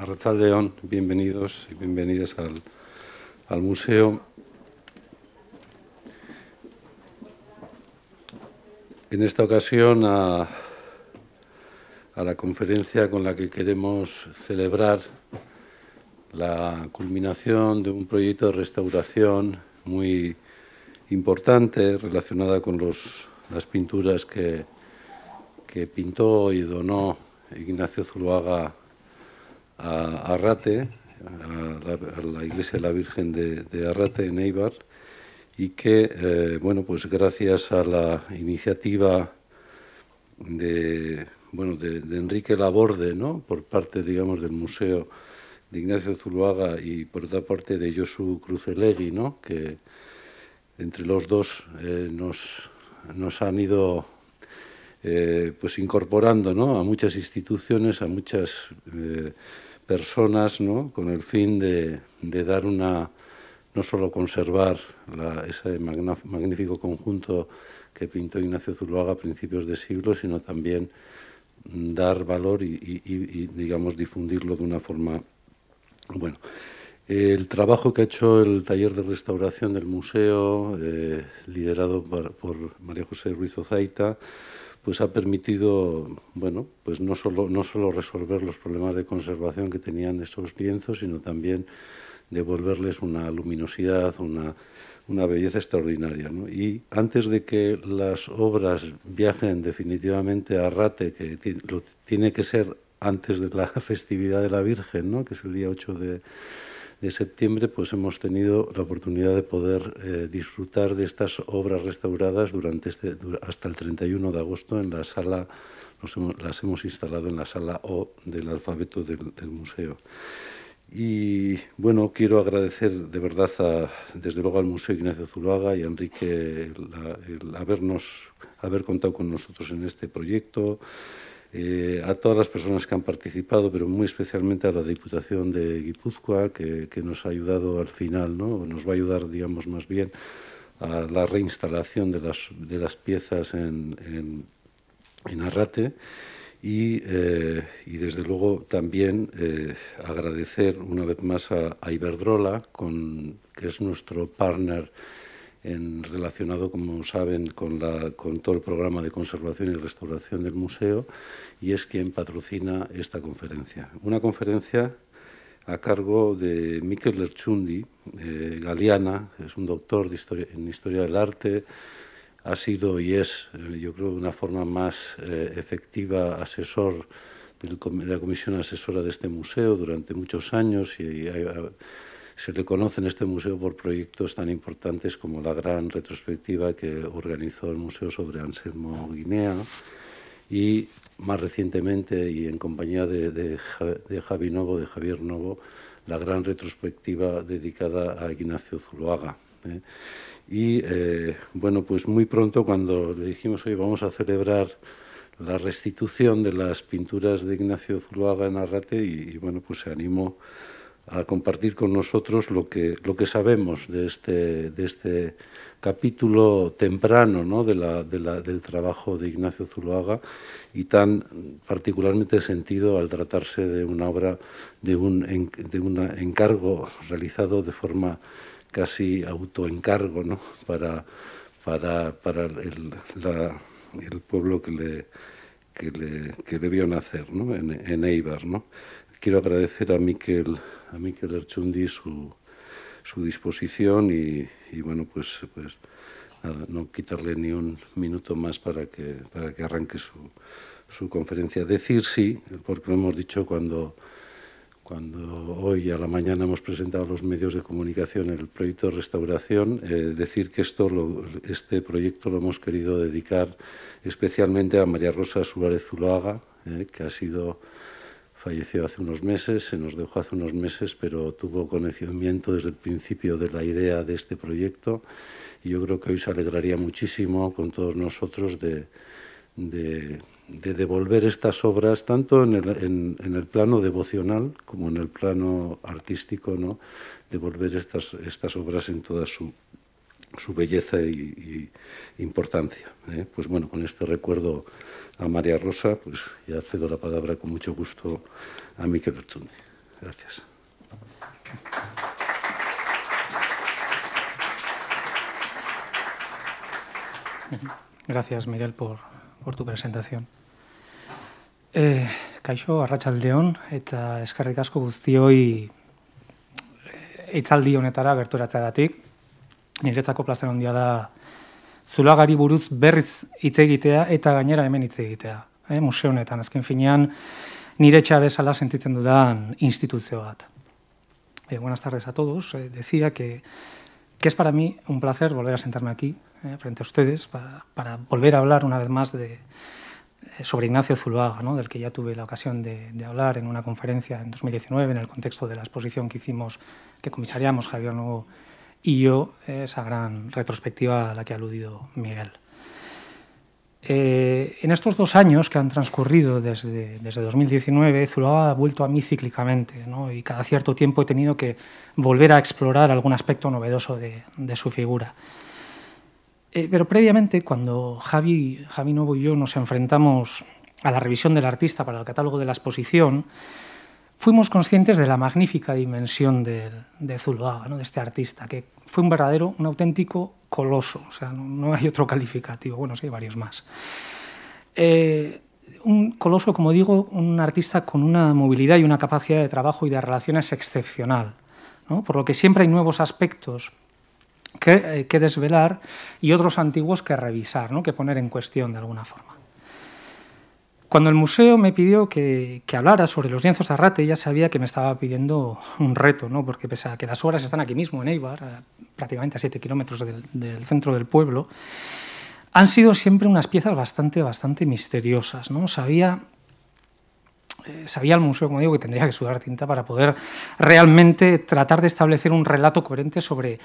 Arrachaldeón, bienvenidos y bienvenidas al, museo. En esta ocasión a, a la conferencia con la que queremos celebrar la culminación de un proyecto de restauración muy importante relacionada con las pinturas que, que pintó y donó Ignacio Zuluaga a Arrate, a la, iglesia de la Virgen de, Arrate en Eibar, y que, eh, bueno, pues gracias a la iniciativa de, bueno, de, Enrique Laborde, ¿no? por parte, digamos, del Museo de Ignacio Zuluaga y por otra parte de Josu Crucelegui, ¿no? que entre los dos eh, nos, nos han ido eh, pues incorporando ¿no? a muchas instituciones, a muchas personas ¿no? con el fin de, dar una, no solo conservar ese magnífico conjunto que pintó Ignacio Zuluaga a principios de siglo, sino también dar valor y, digamos, difundirlo de una forma... Bueno, el trabajo que ha hecho el taller de restauración del museo, eh, liderado por, por María José Ruiz Ozaita, pues ha permitido, bueno, pues no solo, no solo resolver los problemas de conservación que tenían estos lienzos, sino también devolverles una luminosidad, una, una belleza extraordinaria. Y antes de que las obras viajen definitivamente a Rate, que tiene que ser antes de la festividad de la Virgen, ¿no? que es el día 8 de, de septiembre, pues hemos tenido la oportunidad de poder eh, disfrutar de estas obras restauradas durante este, hasta el 31 de agosto en la sala, las hemos instalado en la sala O del alfabeto del, museo. Y bueno, quiero agradecer de verdad a, desde luego al Museo Ignacio Zuluaga y a Enrique el habernos, haber contado con nosotros en este proyecto, eh, a todas las personas que han participado, pero muy especialmente a la Diputación de Guipúzcoa, que, nos ha ayudado al final, ¿no? nos va a ayudar, digamos, más bien a la reinstalación de las, de las piezas en, en, Arrate. Y, eh, y, desde luego también eh, agradecer una vez más a, a Iberdrola, con, que es nuestro partner en, relacionado, como saben, con, la, con todo el programa de conservación y restauración del museo y es quien patrocina esta conferencia. Una conferencia a cargo de Mikel Lerchundi, eh, Galeana, es un doctor de historia, en historia del arte, ha sido y es, eh, yo creo, de una forma más eh, efectiva asesor de la comisión asesora de este museo durante muchos años y, y se le conoce en este museo por proyectos tan importantes como la gran retrospectiva que organizó el Museo sobre Anselmo Guinea y más recientemente y en compañía de, de, Javi Novo, Javier Novo, la gran retrospectiva dedicada a Ignacio Zuloaga. ¿eh? Y eh, bueno, pues muy pronto cuando le dijimos hoy vamos a celebrar la restitución de las pinturas de Ignacio Zuloaga en Arrate y, y bueno, pues se animó a compartir con nosotros lo que, lo que sabemos de este, de este capítulo temprano ¿no? de la, de la, del trabajo de Ignacio Zuloaga y tan particularmente sentido al tratarse de una obra, de un, de un encargo realizado de forma casi autoencargo ¿no? para, para, para el pueblo que le, que le, que le vio nacer ¿no? en, en Eibar. ¿no? Quiero agradecer a Miquel a Miquel Erchundi su, su disposición y, y, bueno, pues, pues nada, no quitarle ni un minuto más para que, para que arranque su, su conferencia. Decir sí, porque lo hemos dicho cuando, cuando hoy a la mañana hemos presentado a los medios de comunicación el proyecto de restauración, eh, decir que esto lo, este proyecto lo hemos querido dedicar especialmente a María Rosa Suárez Zuloaga, eh, que ha sido falleció hace unos meses, se nos dejó hace unos meses, pero tuvo conocimiento desde el principio de la idea de este proyecto y yo creo que hoy se alegraría muchísimo con todos nosotros de, de, devolver estas obras, tanto en el, en, el, plano devocional como en el plano artístico, ¿no? devolver estas, estas obras en toda su, su belleza y, y importancia. ¿eh? Pues bueno, con este recuerdo a María Rosa, pues ya cedo la palabra con mucho gusto a Miquel Bertundi. Gracias. Gracias, Miguel, por, por tu presentación. Eh, kaixo, arratsaldeon eta eskerrik asko guztioi hitzaldi eh, honetara gerturatzeagatik. Niretzako plazer handia da zulagari buruz berriz hitz egitea eta gainera hemen hitz egitea. Eh, museo honetan, azken finean, nire etxea bezala sentitzen dudan instituzio bat. Eh, buenas tardes a todos. Eh, decía que, que es para mí un placer volver a sentarme aquí, eh, frente a ustedes, para, para, volver a hablar una vez más de, eh, sobre Ignacio Zuluaga, ¿no? del que ya tuve la ocasión de, de, hablar en una conferencia en 2019 en el contexto de la exposición que hicimos, que comisariamos Javier Nuevo y yo, esa gran retrospectiva a la que ha aludido Miguel. Eh, en estos dos años que han transcurrido desde, desde 2019, Zuluaga ha vuelto a mí cíclicamente ¿no? y cada cierto tiempo he tenido que volver a explorar algún aspecto novedoso de, su figura. Eh, pero previamente, cuando Javi, Javi Nuevo y yo nos enfrentamos a la revisión del artista para el catálogo de la exposición, fuimos conscientes de la magnífica dimensión de, de Zuluaga, ¿no? de este artista, que fue un verdadero, un auténtico coloso, o sea, no, hay otro calificativo, bueno, sí hay varios más. Eh, un coloso, como digo, un artista con una movilidad y una capacidad de trabajo y de relaciones excepcional, ¿no? por lo que siempre hay nuevos aspectos que, eh, que desvelar y otros antiguos que revisar, que poner en cuestión de alguna forma. Cuando el museo me pidió que, que, hablara sobre los lienzos Arrate, ya sabía que me estaba pidiendo un reto, ¿no? porque pese a que las obras están aquí mismo, en Eibar, prácticamente a 7 kilómetros del, del, centro del pueblo, han sido siempre unas piezas bastante, bastante misteriosas. ¿no? Sabía, eh, sabía el museo, como digo, que tendría que sudar tinta para poder realmente tratar de establecer un relato coherente sobre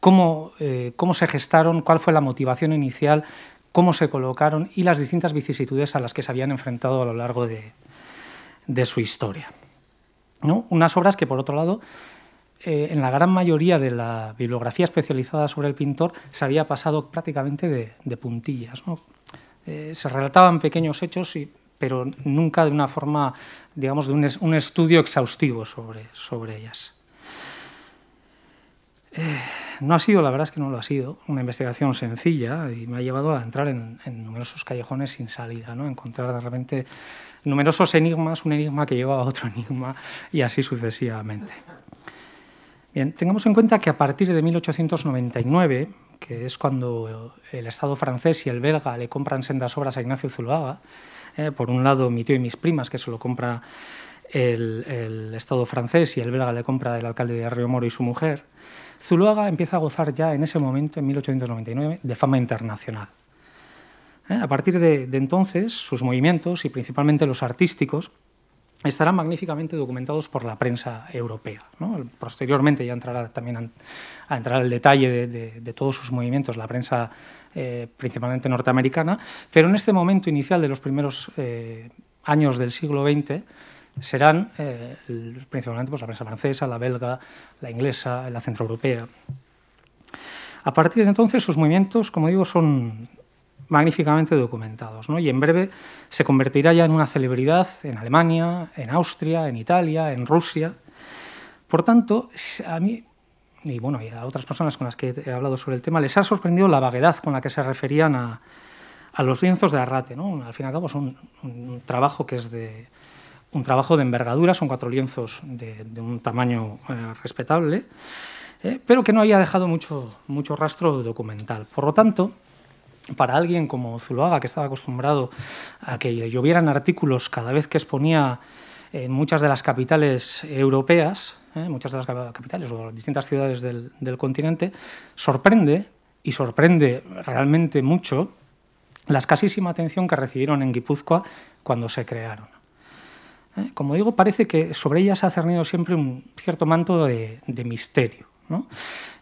cómo, eh, cómo se gestaron, cuál fue la motivación inicial, cómo se colocaron y las distintas vicisitudes a las que se habían enfrentado a lo largo de, de su historia. ¿no? Unas obras que, por otro lado, eh, en la gran mayoría de la bibliografía especializada sobre el pintor se había pasado prácticamente de, de puntillas. ¿no? Eh, se relataban pequeños hechos, y, pero nunca de una forma, digamos, de un, un estudio exhaustivo sobre, sobre ellas. Eh, no ha sido, la verdad es que no lo ha sido, una investigación sencilla y me ha llevado a entrar en, numerosos callejones sin salida, ¿no? encontrar de repente numerosos enigmas, un enigma que lleva a otro enigma y así sucesivamente. Bien, tengamos en cuenta que a partir de 1899, que es cuando el Estado francés y el belga le compran sendas obras a Ignacio Zuluaga, eh, por un lado mi tío y mis primas, que se lo compra el, el Estado francés y el belga le compra el alcalde de Río Moro y su mujer, Zuluaga empieza a gozar ya en ese momento, en 1899, de fama internacional. ¿Eh? A partir de, entonces, sus movimientos, y principalmente los artísticos, estarán magníficamente documentados por la prensa europea. Posteriormente ya entrará también a, a entrar el detalle de, de, de, todos sus movimientos la prensa eh, principalmente norteamericana, pero en este momento inicial de los primeros eh, años del siglo XX, serán eh, principalmente pues, la prensa francesa, la belga, la inglesa, la centroeuropea. A partir de entonces, sus movimientos, como digo, son magníficamente documentados, ¿no? y en breve se convertirá ya en una celebridad en Alemania, en Austria, en Italia, en Rusia. Por tanto, a mí, y bueno, y a otras personas con las que he hablado sobre el tema, les ha sorprendido la vaguedad con la que se referían a, a los lienzos de Arrate. ¿no? Al fin y al cabo, es un, un trabajo que es de, un trabajo de envergadura, son cuatro lienzos de, un tamaño eh, respetable, eh, pero que no había dejado mucho, mucho rastro documental. Por lo tanto, para alguien como Zuluaga, que estaba acostumbrado a que llovieran artículos cada vez que exponía en muchas de las capitales europeas, eh, muchas de las capitales o distintas ciudades del, del continente, sorprende, y sorprende realmente mucho, la escasísima atención que recibieron en Guipúzcoa cuando se crearon. ¿Eh? Como digo, parece que sobre ella se ha cernido siempre un cierto manto de, de misterio. ¿no?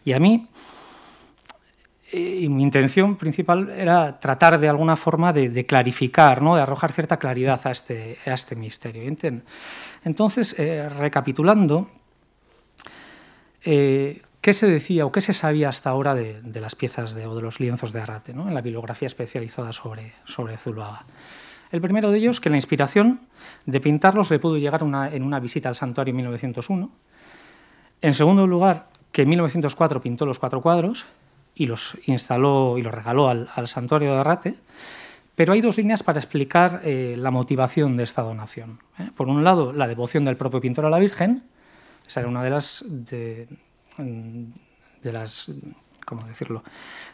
Y a mí, eh, y mi intención principal era tratar de alguna forma de, de clarificar, ¿no? de arrojar cierta claridad a este, a este misterio. Entonces, eh, recapitulando, eh, ¿qué se decía o qué se sabía hasta ahora de, de las piezas de, o de los lienzos de Arrate ¿no? en la bibliografía especializada sobre, sobre Zuluaga? El primero de ellos, que la inspiración de pintarlos le pudo llegar en una visita al santuario en 1901. En segundo lugar, que en 1904 pintó los cuatro cuadros y los instaló y los regaló al, santuario de Arrate. Pero hay dos líneas para explicar eh, la motivación de esta donación. ¿eh? Por un lado, la devoción del propio pintor a la Virgen, esa era una de las, de, las ¿cómo decirlo?,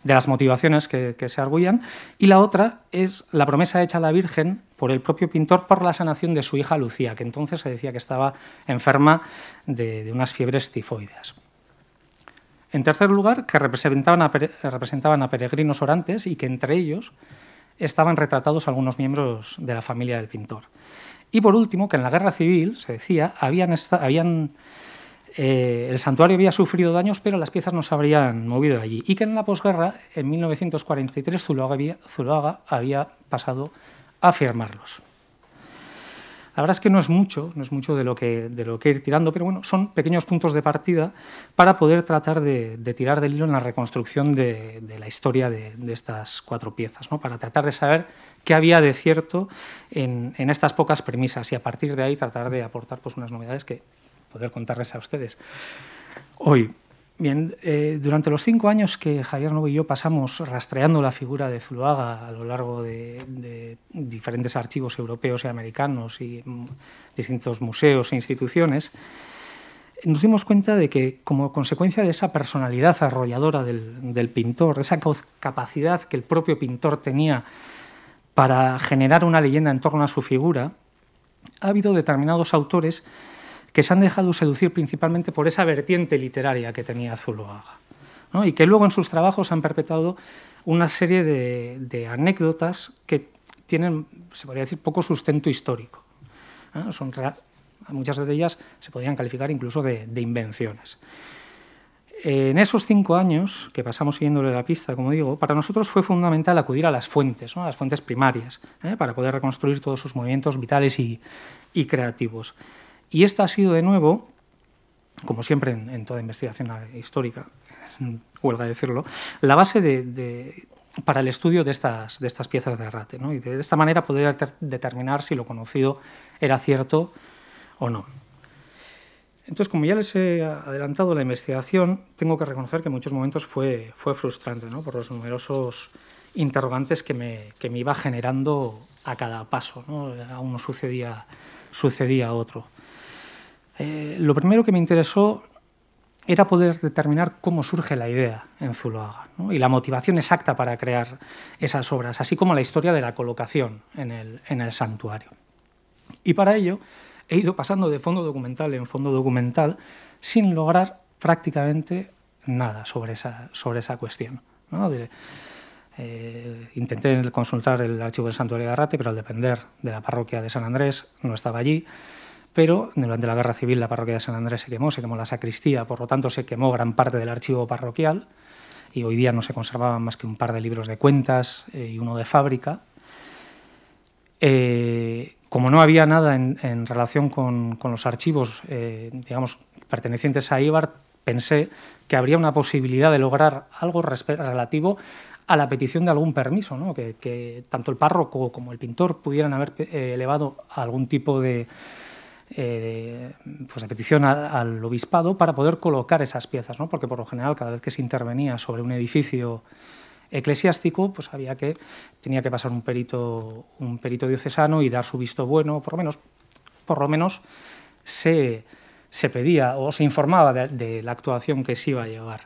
de las motivaciones que, se arguían, y la otra es la promesa hecha a la Virgen por el propio pintor por la sanación de su hija Lucía, que entonces se decía que estaba enferma de, unas fiebres tifoideas. En tercer lugar, que representaban a, representaban a peregrinos orantes y que entre ellos estaban retratados algunos miembros de la familia del pintor. Y por último, que en la guerra civil, se decía, habían, habían eh, el santuario había sufrido daños, pero las piezas no se habrían movido allí. Y que en la posguerra, en 1943, Zuloaga había, Zuloaga había pasado a firmarlos. La verdad es que no es mucho, no es mucho de lo que, de lo que ir tirando, pero bueno, son pequeños puntos de partida para poder tratar de, tirar del hilo en la reconstrucción de, la historia de, estas cuatro piezas, ¿no? para tratar de saber qué había de cierto en, en, estas pocas premisas y a partir de ahí tratar de aportar pues, unas novedades que poder contarles a ustedes. Hoy, Bien, eh, durante los cinco años que Javier Novo y yo pasamos rastreando la figura de Zuloaga a lo largo de, diferentes archivos europeos y americanos y mm, distintos museos e instituciones, nos dimos cuenta de que como consecuencia de esa personalidad arrolladora del, del pintor, de esa capacidad que el propio pintor tenía para generar una leyenda en torno a su figura, ha habido determinados autores que se han dejado seducir principalmente por esa vertiente literaria que tenía Zuloaga, y que luego en sus trabajos han perpetuado una serie de, anécdotas que tienen, se podría decir, poco sustento histórico. Son muchas de ellas se podrían calificar incluso de, invenciones. En esos cinco años que pasamos siguiéndole la pista, como digo, para nosotros fue fundamental acudir a las fuentes, a las fuentes primarias, ¿eh? para poder reconstruir todos sus movimientos vitales y creativos. Y esta ha sido de nuevo, como siempre en, toda investigación histórica, huelga decirlo, la base para el estudio de estas, piezas de Arrate. Y de, esta manera poder determinar si lo conocido era cierto o no. Entonces, como ya les he adelantado la investigación, tengo que reconocer que en muchos momentos fue, frustrante por los numerosos interrogantes que me, iba generando a cada paso. A uno sucedía, sucedía a otro. Eh, lo primero que me interesó era poder determinar cómo surge la idea en Zuloaga y la motivación exacta para crear esas obras, así como la historia de la colocación en el, santuario. Y para ello he ido pasando de fondo documental en fondo documental sin lograr prácticamente nada sobre esa, cuestión. Eh, intenté consultar el archivo del santuario de Arrate, pero al depender de la parroquia de San Andrés no estaba allí pero durante la Guerra Civil la parroquia de San Andrés se quemó, se quemó la sacristía, por lo tanto se quemó gran parte del archivo parroquial y hoy día no se conservaban más que un par de libros de cuentas eh, y uno de fábrica. Eh, como no había nada en, relación con, los archivos, eh, digamos, pertenecientes a Ibar, pensé que habría una posibilidad de lograr algo relativo a la petición de algún permiso, ¿no? que, que, tanto el párroco como el pintor pudieran haber elevado algún tipo de, eh, pues de petición al, obispado para poder colocar esas piezas, ¿no? porque por lo general cada vez que se intervenía sobre un edificio eclesiástico, pues había que tenía que pasar un perito, un perito diocesano y dar su visto bueno, por lo menos, por lo menos se, se pedía o se informaba de, de, la actuación que se iba a llevar.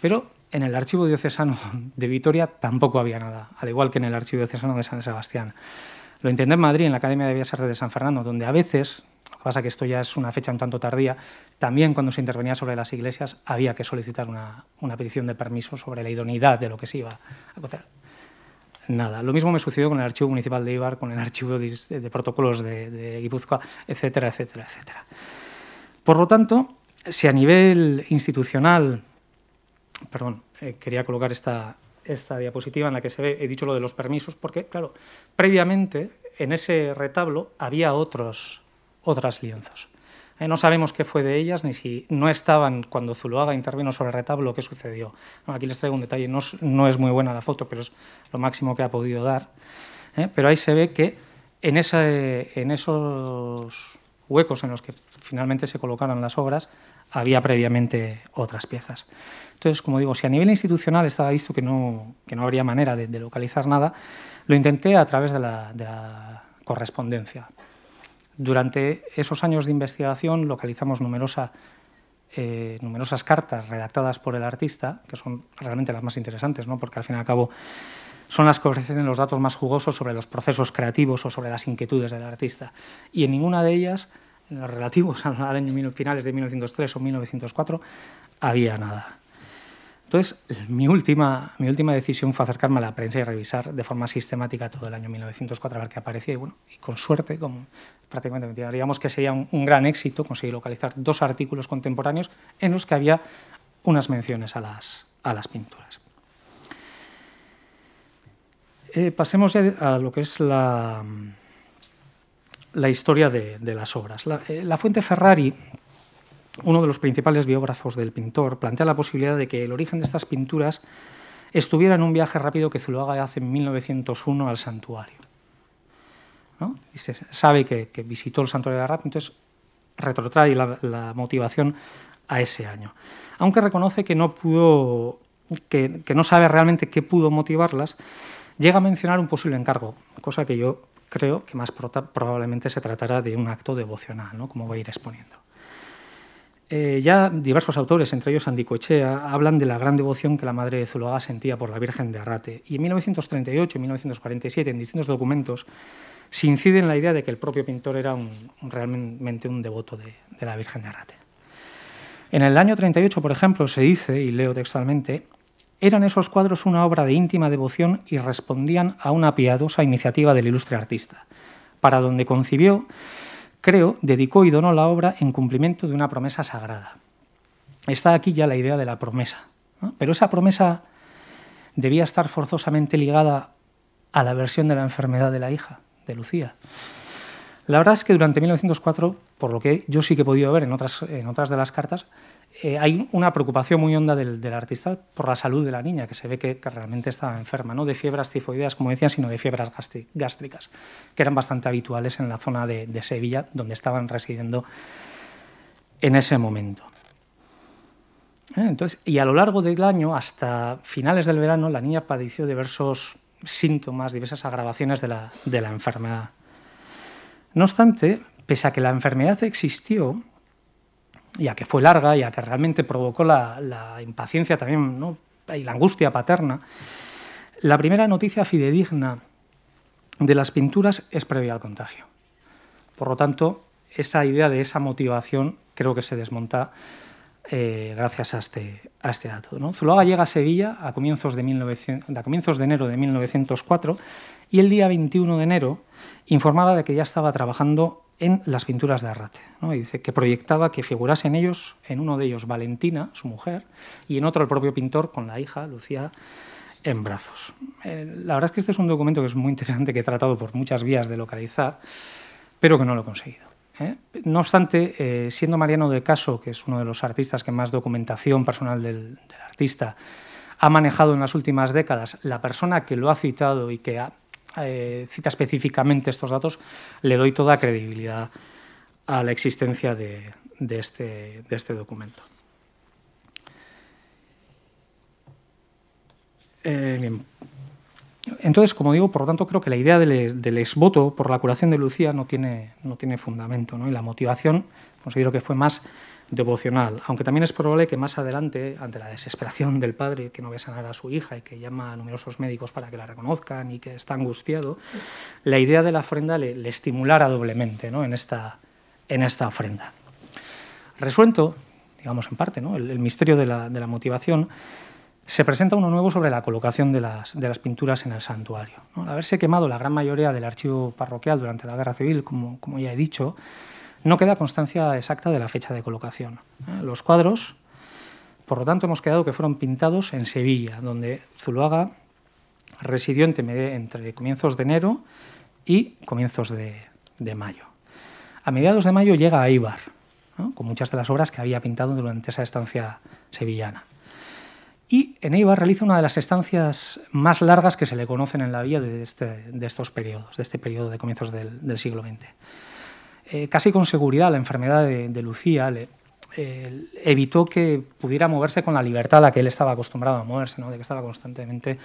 Pero en el archivo diocesano de Vitoria tampoco había nada, al igual que en el archivo diocesano de San Sebastián. Lo intenté en Madrid, en la Academia de Bellas Artes de San Fernando, donde a veces, lo que pasa que esto ya es una fecha un tanto tardía, también cuando se intervenía sobre las iglesias había que solicitar una, petición de permiso sobre la idoneidad de lo que se iba a hacer. Nada. Lo mismo me sucedió con el Archivo Municipal de Ibar, con el Archivo de, Protocolos de, de Guipúzcoa, etcétera, etcétera, etcétera. Por lo tanto, si a nivel institucional, perdón, eh, quería colocar esta, esta diapositiva en la que se ve, he dicho lo de los permisos, porque, claro, previamente en ese retablo había otros, otras lienzos. Eh, no sabemos qué fue de ellas, ni si no estaban cuando Zuloaga intervino sobre el retablo, qué sucedió. aquí les traigo un detalle, no, no, es muy buena la foto, pero es lo máximo que ha podido dar. ¿eh? pero ahí se ve que en, en esos huecos en los que finalmente se colocaron las obras había previamente otras piezas. Entonces, como digo, si a nivel institucional estaba visto que no, que no habría manera de, localizar nada, lo intenté a través de la, correspondencia. Durante esos años de investigación localizamos numerosa, eh, numerosas cartas redactadas por el artista, que son realmente las más interesantes, ¿no? porque al fin y al cabo son las que ofrecen los datos más jugosos sobre los procesos creativos o sobre las inquietudes del artista. Y en ninguna de ellas, en los relativos al año finales de 1903 o 1904, había nada. Entonces, mi última, mi última decisión fue acercarme a la prensa y revisar de forma sistemática todo el año 1904 a ver qué aparecía. Y, bueno, y con suerte, como prácticamente digamos que sería un, gran éxito conseguir localizar dos artículos contemporáneos en los que había unas menciones a las, a las pinturas. Eh, pasemos ya a lo que es la, la historia de, las obras. La, eh, la fuente Ferrari uno de los principales biógrafos del pintor, plantea la posibilidad de que el origen de estas pinturas estuviera en un viaje rápido que Zuloaga hace en 1901 al santuario. Y se sabe que, visitó el santuario de Arrat, entonces retrotrae la, motivación a ese año. Aunque reconoce que no pudo, que, no sabe realmente qué pudo motivarlas, llega a mencionar un posible encargo, cosa que yo creo que más probablemente se tratará de un acto devocional, ¿no? como voy a ir exponiendo. Eh, ya diversos autores, entre ellos Andicoechea, hablan de la gran devoción que la madre de Zuloaga sentía por la Virgen de Arrate. Y en 1938 y 1947, en distintos documentos, se incide en la idea de que el propio pintor era realmente un devoto de, de la Virgen de Arrate. En el año 38, por ejemplo, se dice, y leo textualmente, eran esos cuadros una obra de íntima devoción y respondían a una piadosa iniciativa del ilustre artista, para donde concibió creo, dedicó y donó la obra en cumplimiento de una promesa sagrada. Está aquí ya la idea de la promesa. Pero esa promesa debía estar forzosamente ligada a la versión de la enfermedad de la hija, de Lucía. La verdad es que durante 1904, por lo que yo sí que he podido ver en otras, de las cartas, eh, hay una preocupación muy honda del, artista por la salud de la niña, que se ve que, realmente estaba enferma, no de fiebres tifoideas, como decían, sino de fiebres gástricas, que eran bastante habituales en la zona de, Sevilla, donde estaban residiendo en ese momento. Eh, entonces, y a lo largo del año, hasta finales del verano, la niña padeció diversos síntomas, diversas agravaciones de la enfermedad. No obstante, pese a que la enfermedad existió, ya que fue larga, ya que realmente provocó la, impaciencia también y la angustia paterna, la primera noticia fidedigna de las pinturas es previa al contagio. Por lo tanto, esa idea de esa motivación creo que se desmonta eh, gracias a este, a este dato. ¿no? Zuloaga llega a Sevilla a comienzos, de a comienzos de enero de 1904 y el día 21 de enero informaba de que ya estaba trabajando en las pinturas de Arrate. Y dice que proyectaba que figurase en ellos, en uno de ellos Valentina, su mujer, y en otro el propio pintor con la hija, Lucía, en brazos. Eh, la verdad es que este es un documento que es muy interesante, que he tratado por muchas vías de localizar, pero que no lo he conseguido. ¿eh? No obstante, eh, siendo Mariano de Caso, que es uno de los artistas que más documentación personal del artista ha manejado en las últimas décadas, la persona que lo ha citado y que ha eh, cita específicamente estos datos, le doy toda credibilidad a la existencia de, este, este, documento. Eh, Entonces, como digo, por lo tanto, creo que la idea del, del exvoto por la curación de Lucía no tiene, no tiene fundamento, ¿no? y la motivación considero que fue más devocional, aunque también es probable que más adelante, ante la desesperación del padre que no ve sanar a su hija y que llama a numerosos médicos para que la reconozcan y que está angustiado, la idea de la ofrenda le, estimulara doblemente ¿no? en, esta, en esta ofrenda. Resuelto, digamos en parte, ¿no? el, misterio de la, motivación, se presenta uno nuevo sobre la colocación de las, pinturas en el santuario. Al haberse quemado la gran mayoría del archivo parroquial durante la Guerra Civil, como ya he dicho, no queda constancia exacta de la fecha de colocación. ¿eh? Los cuadros, por lo tanto, hemos quedado que fueron pintados en Sevilla, donde Zuloaga residió entre, comienzos de enero y comienzos de, mayo. A mediados de mayo llega a Ibar, con muchas de las obras que había pintado durante esa estancia sevillana. y en Eibar realiza una de las estancias más largas que se le conocen en la vía de, este, de estos periodos, de este periodo de comienzos del, siglo XX. Eh, casi con seguridad la enfermedad de, Lucía le, eh, evitó que pudiera moverse con la libertad a la que él estaba acostumbrado a moverse, ¿no? de que estaba constantemente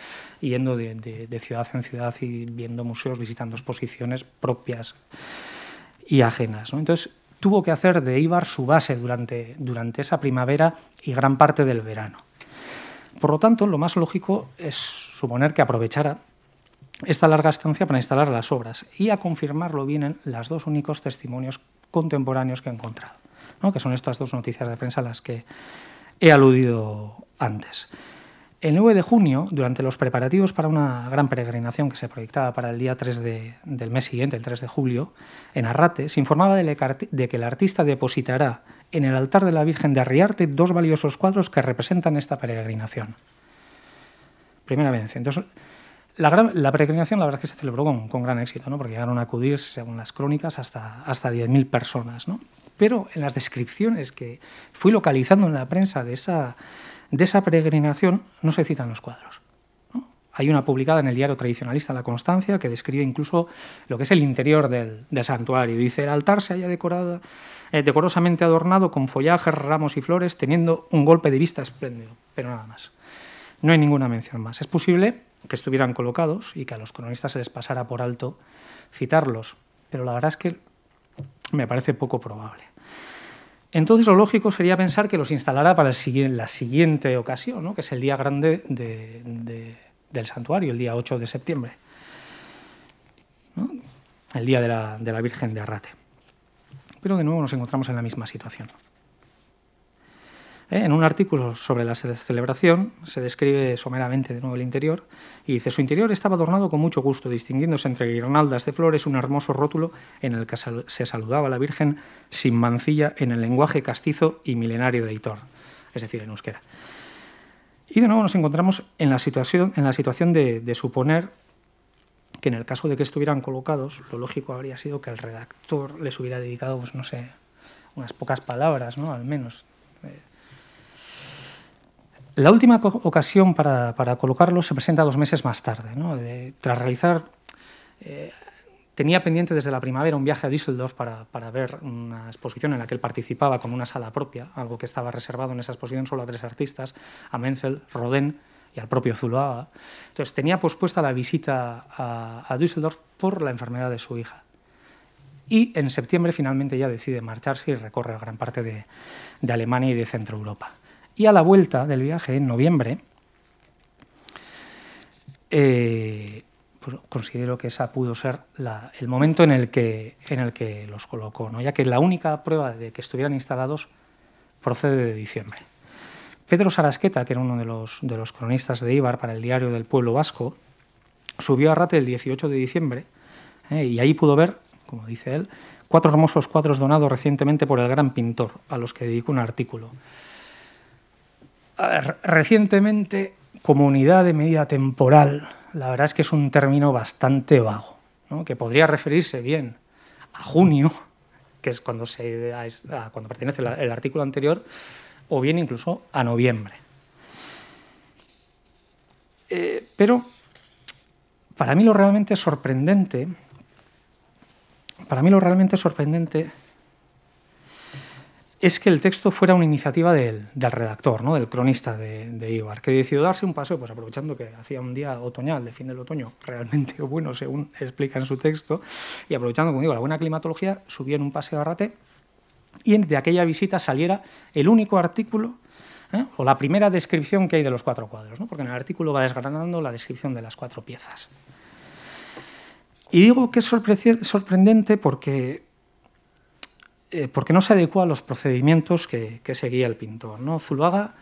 yendo de, ciudad en ciudad y viendo museos, visitando exposiciones propias y ajenas. Entonces tuvo que hacer de Eibar su base durante, durante esa primavera y gran parte del verano. Por lo tanto, lo más lógico es suponer que aprovechara esta larga estancia para instalar las obras y a confirmarlo vienen los dos únicos testimonios contemporáneos que he encontrado, que son estas dos noticias de prensa a las que he aludido antes. El 9 de junio, durante los preparativos para una gran peregrinación que se proyectaba para el día 3 del mes siguiente, el 3 de julio, en Arrate, se informaba de que el artista depositará en el altar de la Virgen de Arriarte dos valiosos cuadros que representan esta peregrinación. Primera vez. Entonces, la, peregrinación la verdad es que se celebró con, gran éxito, ¿no? porque llegaron a acudir, según las crónicas, hasta, hasta 10.000 personas. ¿no? Pero en las descripciones que fui localizando en la prensa de esa, de peregrinación no se citan los cuadros. Hay una publicada en el diario tradicionalista La Constancia que describe incluso lo que es el interior del, del santuario. Dice, el altar se haya decorado eh, decorosamente adornado con follajes, ramos y flores, teniendo un golpe de vista espléndido, pero nada más. No hay ninguna mención más. Es posible que estuvieran colocados y que a los cronistas se les pasara por alto citarlos, pero la verdad es que me parece poco probable. Entonces lo lógico sería pensar que los instalara para la siguiente ocasión, que es el día grande del santuario, el día 8 de septiembre, el día de la Virgen de Arrate pero de nuevo nos encontramos en la misma situación. ¿Eh? En un artículo sobre la celebración se describe someramente de nuevo el interior y dice, su interior estaba adornado con mucho gusto, distinguiéndose entre guirnaldas de flores un hermoso rótulo en el que se saludaba a la Virgen sin mancilla en el lenguaje castizo y milenario de Hitor, es decir, en euskera. Y de nuevo nos encontramos en la situación, en la situación de suponer que en el caso de que estuvieran colocados, lo lógico habría sido que el redactor les hubiera dedicado, pues no sé, unas pocas palabras, ¿no? Al menos. La última ocasión para, colocarlos se presenta dos meses más tarde, ¿no? tras realizar... Eh, tenía pendiente desde la primavera un viaje a Düsseldorf para, ver una exposición en la que él participaba con una sala propia, algo que estaba reservado en esa exposición solo a tres artistas, a Menzel, Rodin y al propio Zuloaga. Entonces tenía pospuesta la visita a, Düsseldorf por la enfermedad de su hija. Y en septiembre finalmente ya decide marcharse y recorre gran parte de, Alemania y de Centro Europa. Y a la vuelta del viaje, en noviembre, eh, considero que esa pudo ser el momento en el, que, en el que los colocó, ¿no? ya que la única prueba de que estuvieran instalados procede de diciembre. Pedro Sarasqueta, que era uno de los, de los cronistas de Ibar para el diario del Pueblo Vasco, subió a Rate el 18 de diciembre eh, y ahí pudo ver, como dice él, cuatro hermosos cuadros donados recientemente por el gran pintor, a los que dedicó un artículo. Recientemente, como unidad de medida temporal, la verdad es que es un término bastante vago, que podría referirse bien a junio, que es cuando, se, cuando pertenece el artículo anterior, o bien incluso a noviembre. Eh, pero para mí lo realmente sorprendente, para mí lo realmente sorprendente es que el texto fuera una iniciativa del, redactor, ¿no? del cronista de, Ibar, que decidió darse un paseo, pues aprovechando que hacía un día otoñal, de fin del otoño, realmente bueno, según explica en su texto, y aprovechando, como digo, la buena climatología, subió en un paseo a Rate y de aquella visita saliera el único artículo ¿eh? o la primera descripción que hay de los cuatro cuadros, ¿no? porque en el artículo va desgranando la descripción de las cuatro piezas. Y digo que es sorprendente porque, eh, porque no se adecua a los procedimientos que, seguía el pintor. ¿no? Zuluaga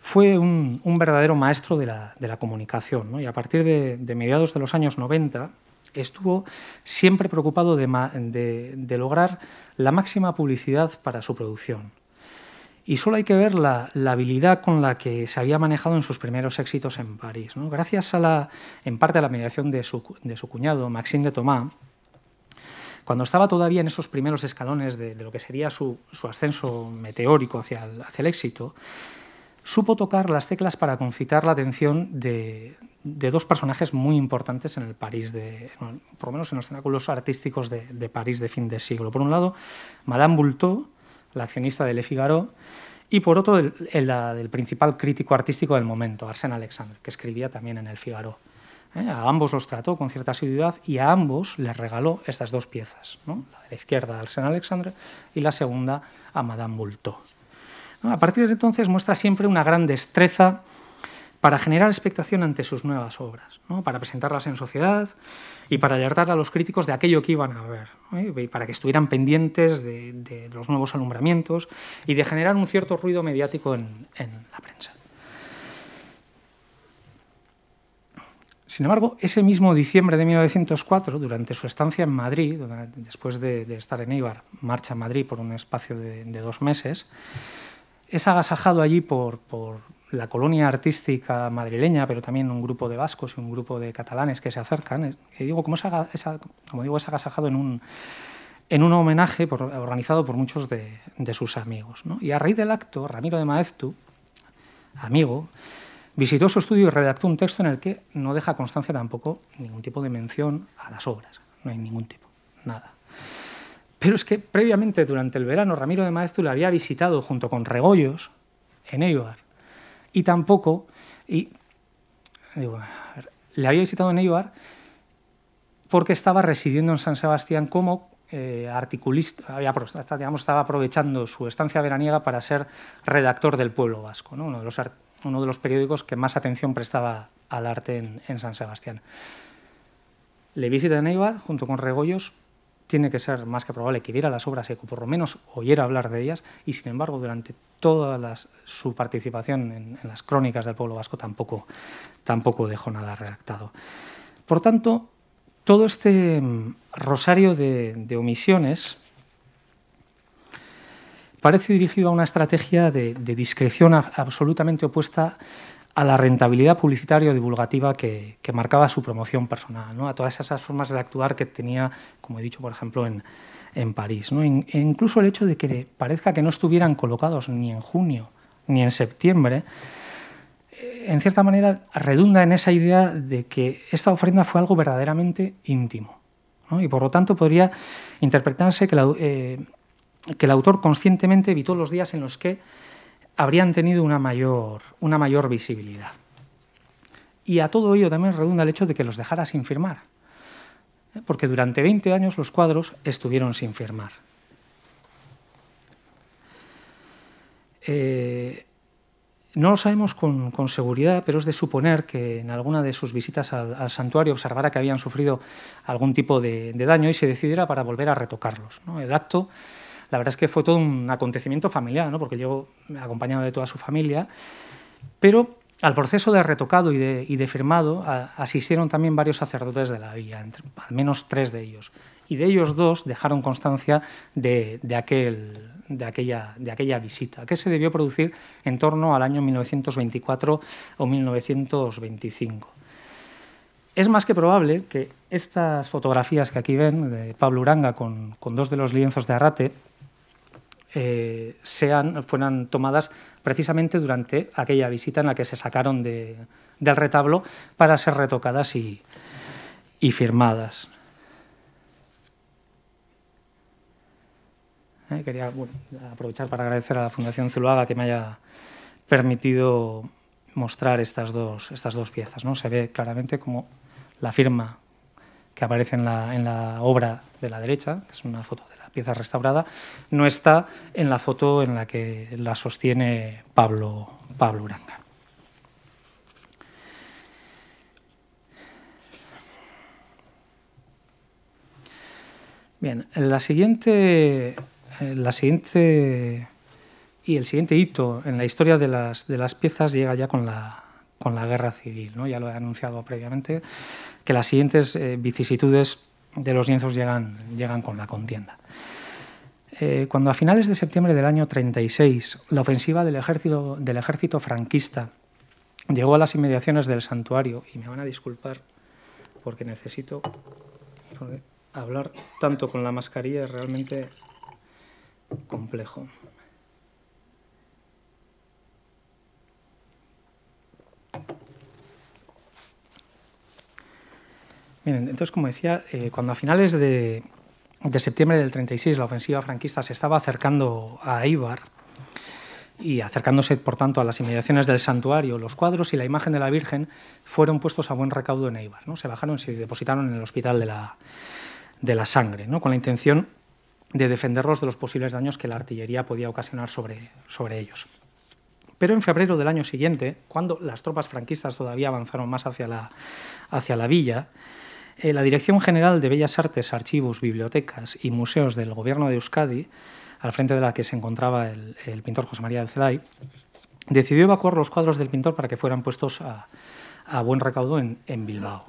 fue un, verdadero maestro de la, comunicación y a partir de, de mediados de los años 90 estuvo siempre preocupado de, lograr la máxima publicidad para su producción. Y solo hay que ver la, habilidad con la que se había manejado en sus primeros éxitos en París. Gracias a la, en parte a la mediación de su, cuñado, Maxime de Thomas, cuando estaba todavía en esos primeros escalones de, lo que sería su, ascenso meteórico hacia el, hacia el éxito, supo tocar las teclas para concitar la atención de, dos personajes muy importantes en el París, de, por lo menos en los cenáculos artísticos de, París de fin de siglo. Por un lado, Madame Bultot, la accionista de Le Figaro, y por otro, el, del principal crítico artístico del momento, Arsène Alexandre, que escribía también en El Figaro. ¿Eh? A ambos los trató con cierta asiduidad y a ambos les regaló estas dos piezas, la de la izquierda a Arsène Alexandre y la segunda a Madame Bultot. A partir de entonces muestra siempre una gran destreza para generar expectación ante sus nuevas obras, para presentarlas en sociedad y para alertar a los críticos de aquello que iban a ver, y para que estuvieran pendientes de, los nuevos alumbramientos y de generar un cierto ruido mediático en, la prensa. Sin embargo, ese mismo diciembre de 1904, durante su estancia en Madrid, después de, estar en Eibar, marcha a Madrid por un espacio de dos meses, es agasajado allí por, la colonia artística madrileña, pero también un grupo de vascos y un grupo de catalanes que se acercan. Y digo, como es, digo, es agasajado en un, en un homenaje organizado por muchos de, sus amigos. Y a raíz del acto, Ramiro de Maeztu, amigo, visitó su estudio y redactó un texto en el que no deja constancia tampoco ningún tipo de mención a las obras. No hay ningún tipo, nada. Pero es que previamente, durante el verano, Ramiro de Maeztu le había visitado junto con Regoyos en Eibar. Y tampoco, y, le había visitado en Eibar porque estaba residiendo en San Sebastián como eh, articulista, había, digamos, estaba aprovechando su estancia veraniega para ser redactor del Pueblo Vasco, uno, de los, uno, de los, periódicos que más atención prestaba al arte en, San Sebastián. Le visita en Eibar junto con Regoyos tiene que ser más que probable que viera las obras y por lo menos oyera hablar de ellas y sin embargo durante toda su participación en, las crónicas del pueblo vasco tampoco, tampoco dejó nada redactado. Por tanto, todo este mm, rosario de, omisiones parece dirigido a una estrategia de, de discreción absolutamente opuesta a la rentabilidad publicitaria o divulgativa que, marcaba su promoción personal, ¿no? a todas esas formas de actuar que tenía, como he dicho, por ejemplo, en, París. ¿no? E incluso el hecho de que parezca que no estuvieran colocados ni en junio ni en septiembre, eh, en cierta manera redunda en esa idea de que esta ofrenda fue algo verdaderamente íntimo. Y por lo tanto podría interpretarse que, eh, que el autor conscientemente evitó los días en los que habrían tenido una mayor, una mayor visibilidad. Y a todo ello también redunda el hecho de que los dejara sin firmar, ¿eh? porque durante 20 años los cuadros estuvieron sin firmar. Eh, no lo sabemos con, seguridad, pero es de suponer que en alguna de sus visitas al, santuario observara que habían sufrido algún tipo de, daño y se decidiera para volver a retocarlos. El acto la verdad es que fue todo un acontecimiento familiar, ¿no? porque yo acompañado de toda su familia, pero al proceso de retocado y de, firmado asistieron también varios sacerdotes de la villa, al menos tres de ellos. Y de ellos dos dejaron constancia de, aquel, de, aquella, visita, que se debió producir en torno al año 1924 o 1925. Es más que probable que estas fotografías que aquí ven de Pablo Uranga con dos de los lienzos de Arrate eh, sean, fueran tomadas precisamente durante aquella visita en la que se sacaron del retablo para ser retocadas y, firmadas. Eh, quería aprovechar para agradecer a la Fundación Zuluaga que me haya permitido mostrar estas dos, estas dos piezas. ¿no? Se ve claramente como la firma que aparece en la, en la obra de la derecha, que es una foto de pieza restaurada, no está en la foto en la que la sostiene Pablo, Pablo Uranga. Bien, la siguiente, la siguiente y el siguiente hito en la historia de las, de las piezas llega ya con la, con la guerra civil. ¿no? Ya lo he anunciado previamente, que las siguientes eh, vicisitudes de los lienzos llegan, llegan con la contienda. Eh, cuando a finales de septiembre del año 36 la ofensiva del ejército, del ejército franquista llegó a las inmediaciones del santuario, y me van a disculpar porque necesito hablar tanto con la mascarilla es realmente complejo. Miren, entonces, como decía, eh, cuando a finales de, de septiembre del 36 la ofensiva franquista se estaba acercando a Ibar, y acercándose, por tanto, a las inmediaciones del santuario, los cuadros y la imagen de la Virgen fueron puestos a buen recaudo en Eibar. ¿no? Se bajaron y se depositaron en el Hospital de la, de la Sangre, ¿no? con la intención de defenderlos de los posibles daños que la artillería podía ocasionar sobre, sobre ellos. Pero en febrero del año siguiente, cuando las tropas franquistas todavía avanzaron más hacia la, hacia la villa, eh, la Dirección General de Bellas Artes, Archivos, Bibliotecas y Museos del Gobierno de Euskadi al frente de la que se encontraba el, pintor José María del Celay, decidió evacuar los cuadros del pintor para que fueran puestos a, buen recaudo en, Bilbao.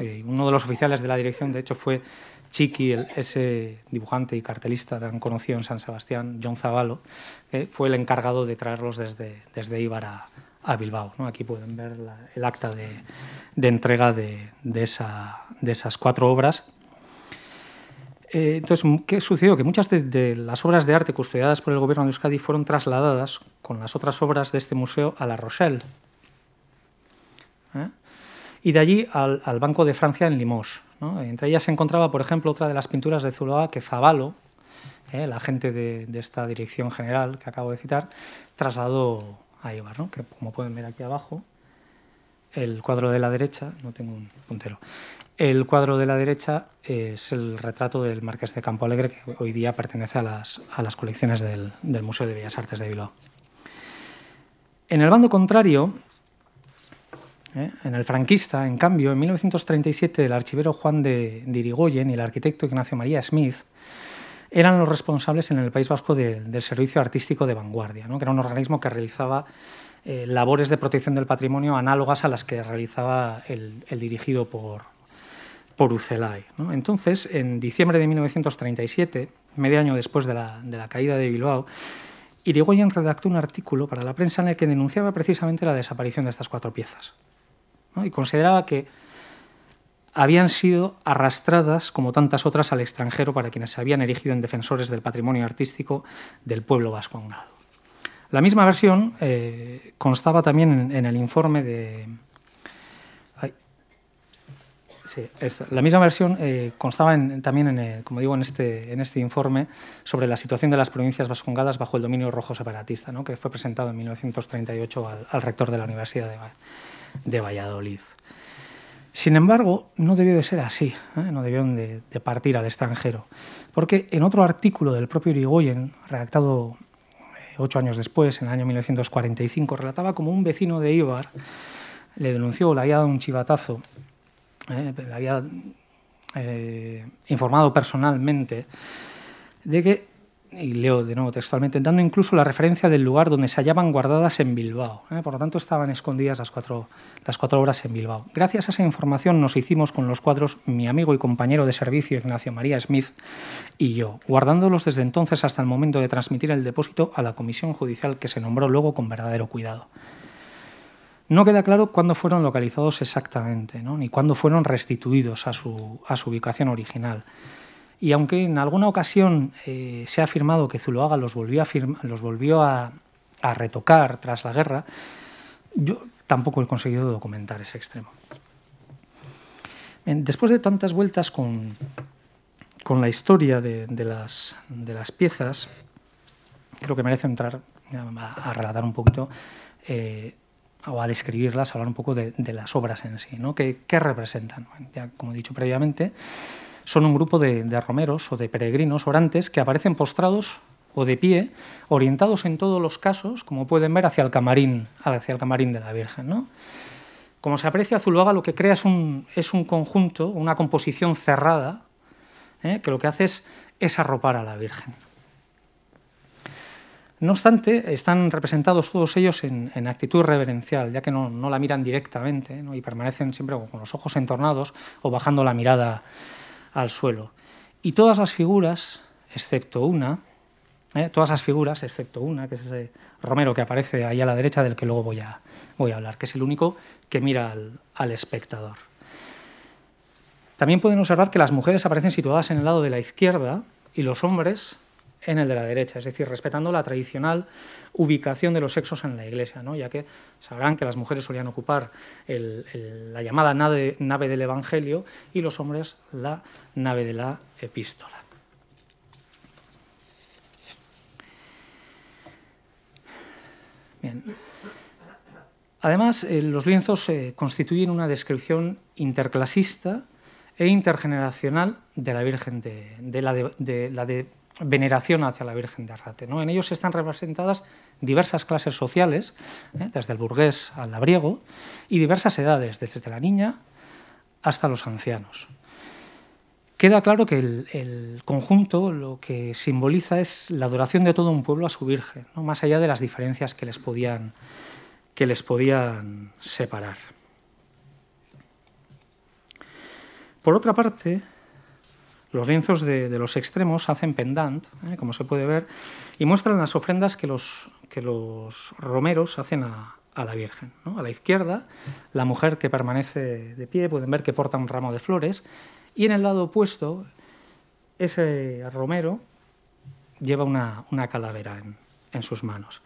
Y uno de los oficiales de la dirección, de hecho, fue Chiqui, ese dibujante y cartelista tan conocido en San Sebastián, John Zavalo, que fue el encargado de traerlos desde, desde Ibar a, Bilbao. Aquí pueden ver el acta de, entrega de, esa, de esas cuatro obras eh, entonces, ¿qué sucedió? Que muchas de, las obras de arte custodiadas por el gobierno de Euskadi fueron trasladadas con las otras obras de este museo a La Rochelle. ¿eh? Y de allí al, Banco de Francia en Limoges. Entre ellas se encontraba, por ejemplo, otra de las pinturas de Zuloa que Zavalo, ¿eh? el agente de, esta dirección general que acabo de citar, trasladó a Ibar, que como pueden ver aquí abajo, el cuadro de la derecha, no tengo un puntero, el cuadro de la derecha es el retrato del Marqués de Campo Alegre, que hoy día pertenece a las, a las colecciones del, Museo de Bellas Artes de Bilbao. En el bando contrario, ¿eh? en el franquista, en cambio, en 1937 el archivero Juan de, Irigoyen y el arquitecto Ignacio María Smith eran los responsables en el País Vasco del Servicio Artístico de Vanguardia, que era un organismo que realizaba eh, labores de protección del patrimonio análogas a las que realizaba el dirigido por, por Ucelay. Entonces, en diciembre de 1937, medio año después de la, caída de Bilbao, Irigoyen redactó un artículo para la prensa en el que denunciaba precisamente la desaparición de estas cuatro piezas. Y consideraba que habían sido arrastradas, como tantas otras, al extranjero para quienes se habían erigido en defensores del patrimonio artístico del pueblo vasco La misma versión eh, constaba también en el informe de, la misma versión eh, constaba también, en, eh, como digo, en este, en este informe sobre la situación de las provincias vascongadas bajo el dominio rojo separatista, que fue presentado en 1938 al, rector de la Universidad de, Valladolid. Sin embargo, no debió de ser así, ¿eh? no debieron de, partir al extranjero, porque en otro artículo del propio Irigoyen, redactado ocho años después, en el año 1945, relataba como un vecino de Ibar le denunció, le había dado un chivatazo eh, le había eh, informado personalmente de que, y leo de nuevo textualmente, dando incluso la referencia del lugar donde se hallaban guardadas en Bilbao. Eh, por lo tanto, estaban escondidas las cuatro, las cuatro obras en Bilbao. Gracias a esa información nos hicimos con los cuadros mi amigo y compañero de servicio Ignacio María Smith y yo, guardándolos desde entonces hasta el momento de transmitir el depósito a la comisión judicial que se nombró luego con verdadero cuidado. No queda claro cuándo fueron localizados exactamente, ni cuándo fueron restituidos a su, ubicación original. Y aunque en alguna ocasión eh, se ha afirmado que Zuloaga los volvió, a, retocar tras la guerra, yo tampoco he conseguido documentar ese extremo. Después de tantas vueltas con, la historia de, las, piezas, creo que merece entrar a, relatar un poquito eh, o a describirlas, hablar un poco de, las obras en sí, ¿no? ¿Qué, representan? Ya, como he dicho previamente, son un grupo de, romeros o de peregrinos orantes que aparecen postrados o de pie, orientados en todos los casos, como pueden ver, hacia el camarín, hacia el camarín de la Virgen. ¿no? Como se aprecia, Zuluaga lo que crea es un, es un conjunto, una composición cerrada, ¿eh? que lo que hace es, es arropar a la Virgen. No obstante, están representados todos ellos en, actitud reverencial, ya que no, la miran directamente y permanecen siempre con los ojos entornados o bajando la mirada al suelo. Y todas las figuras, excepto una, ¿eh? todas las figuras, excepto una, que es ese Romero que aparece ahí a la derecha, del que luego voy a, voy a hablar, que es el único que mira al, al espectador. También pueden observar que las mujeres aparecen situadas en el lado de la izquierda y los hombres en el de la derecha, es decir, respetando la tradicional ubicación de los sexos en la iglesia, ¿no? ya que sabrán que las mujeres solían ocupar la llamada nave, nave del Evangelio y los hombres la nave de la epístola. Bien. Además, eh, los lienzos eh, constituyen una descripción interclasista e intergeneracional de la Virgen de, la, de, veneración hacia la Virgen de Arrate. ¿no? En ellos están representadas diversas clases sociales, ¿eh? desde el burgués al labriego, y diversas edades, desde la niña hasta los ancianos. Queda claro que el, conjunto lo que simboliza es la adoración de todo un pueblo a su Virgen, ¿no? más allá de las diferencias que les podían, que les podían separar. Por otra parte, los lienzos de, los extremos hacen pendant, ¿eh? como se puede ver, y muestran las ofrendas que los, que los romeros hacen a, la Virgen. A la izquierda, la mujer que permanece de pie, pueden ver que porta un ramo de flores, y en el lado opuesto, ese romero lleva una, calavera en, en sus manos.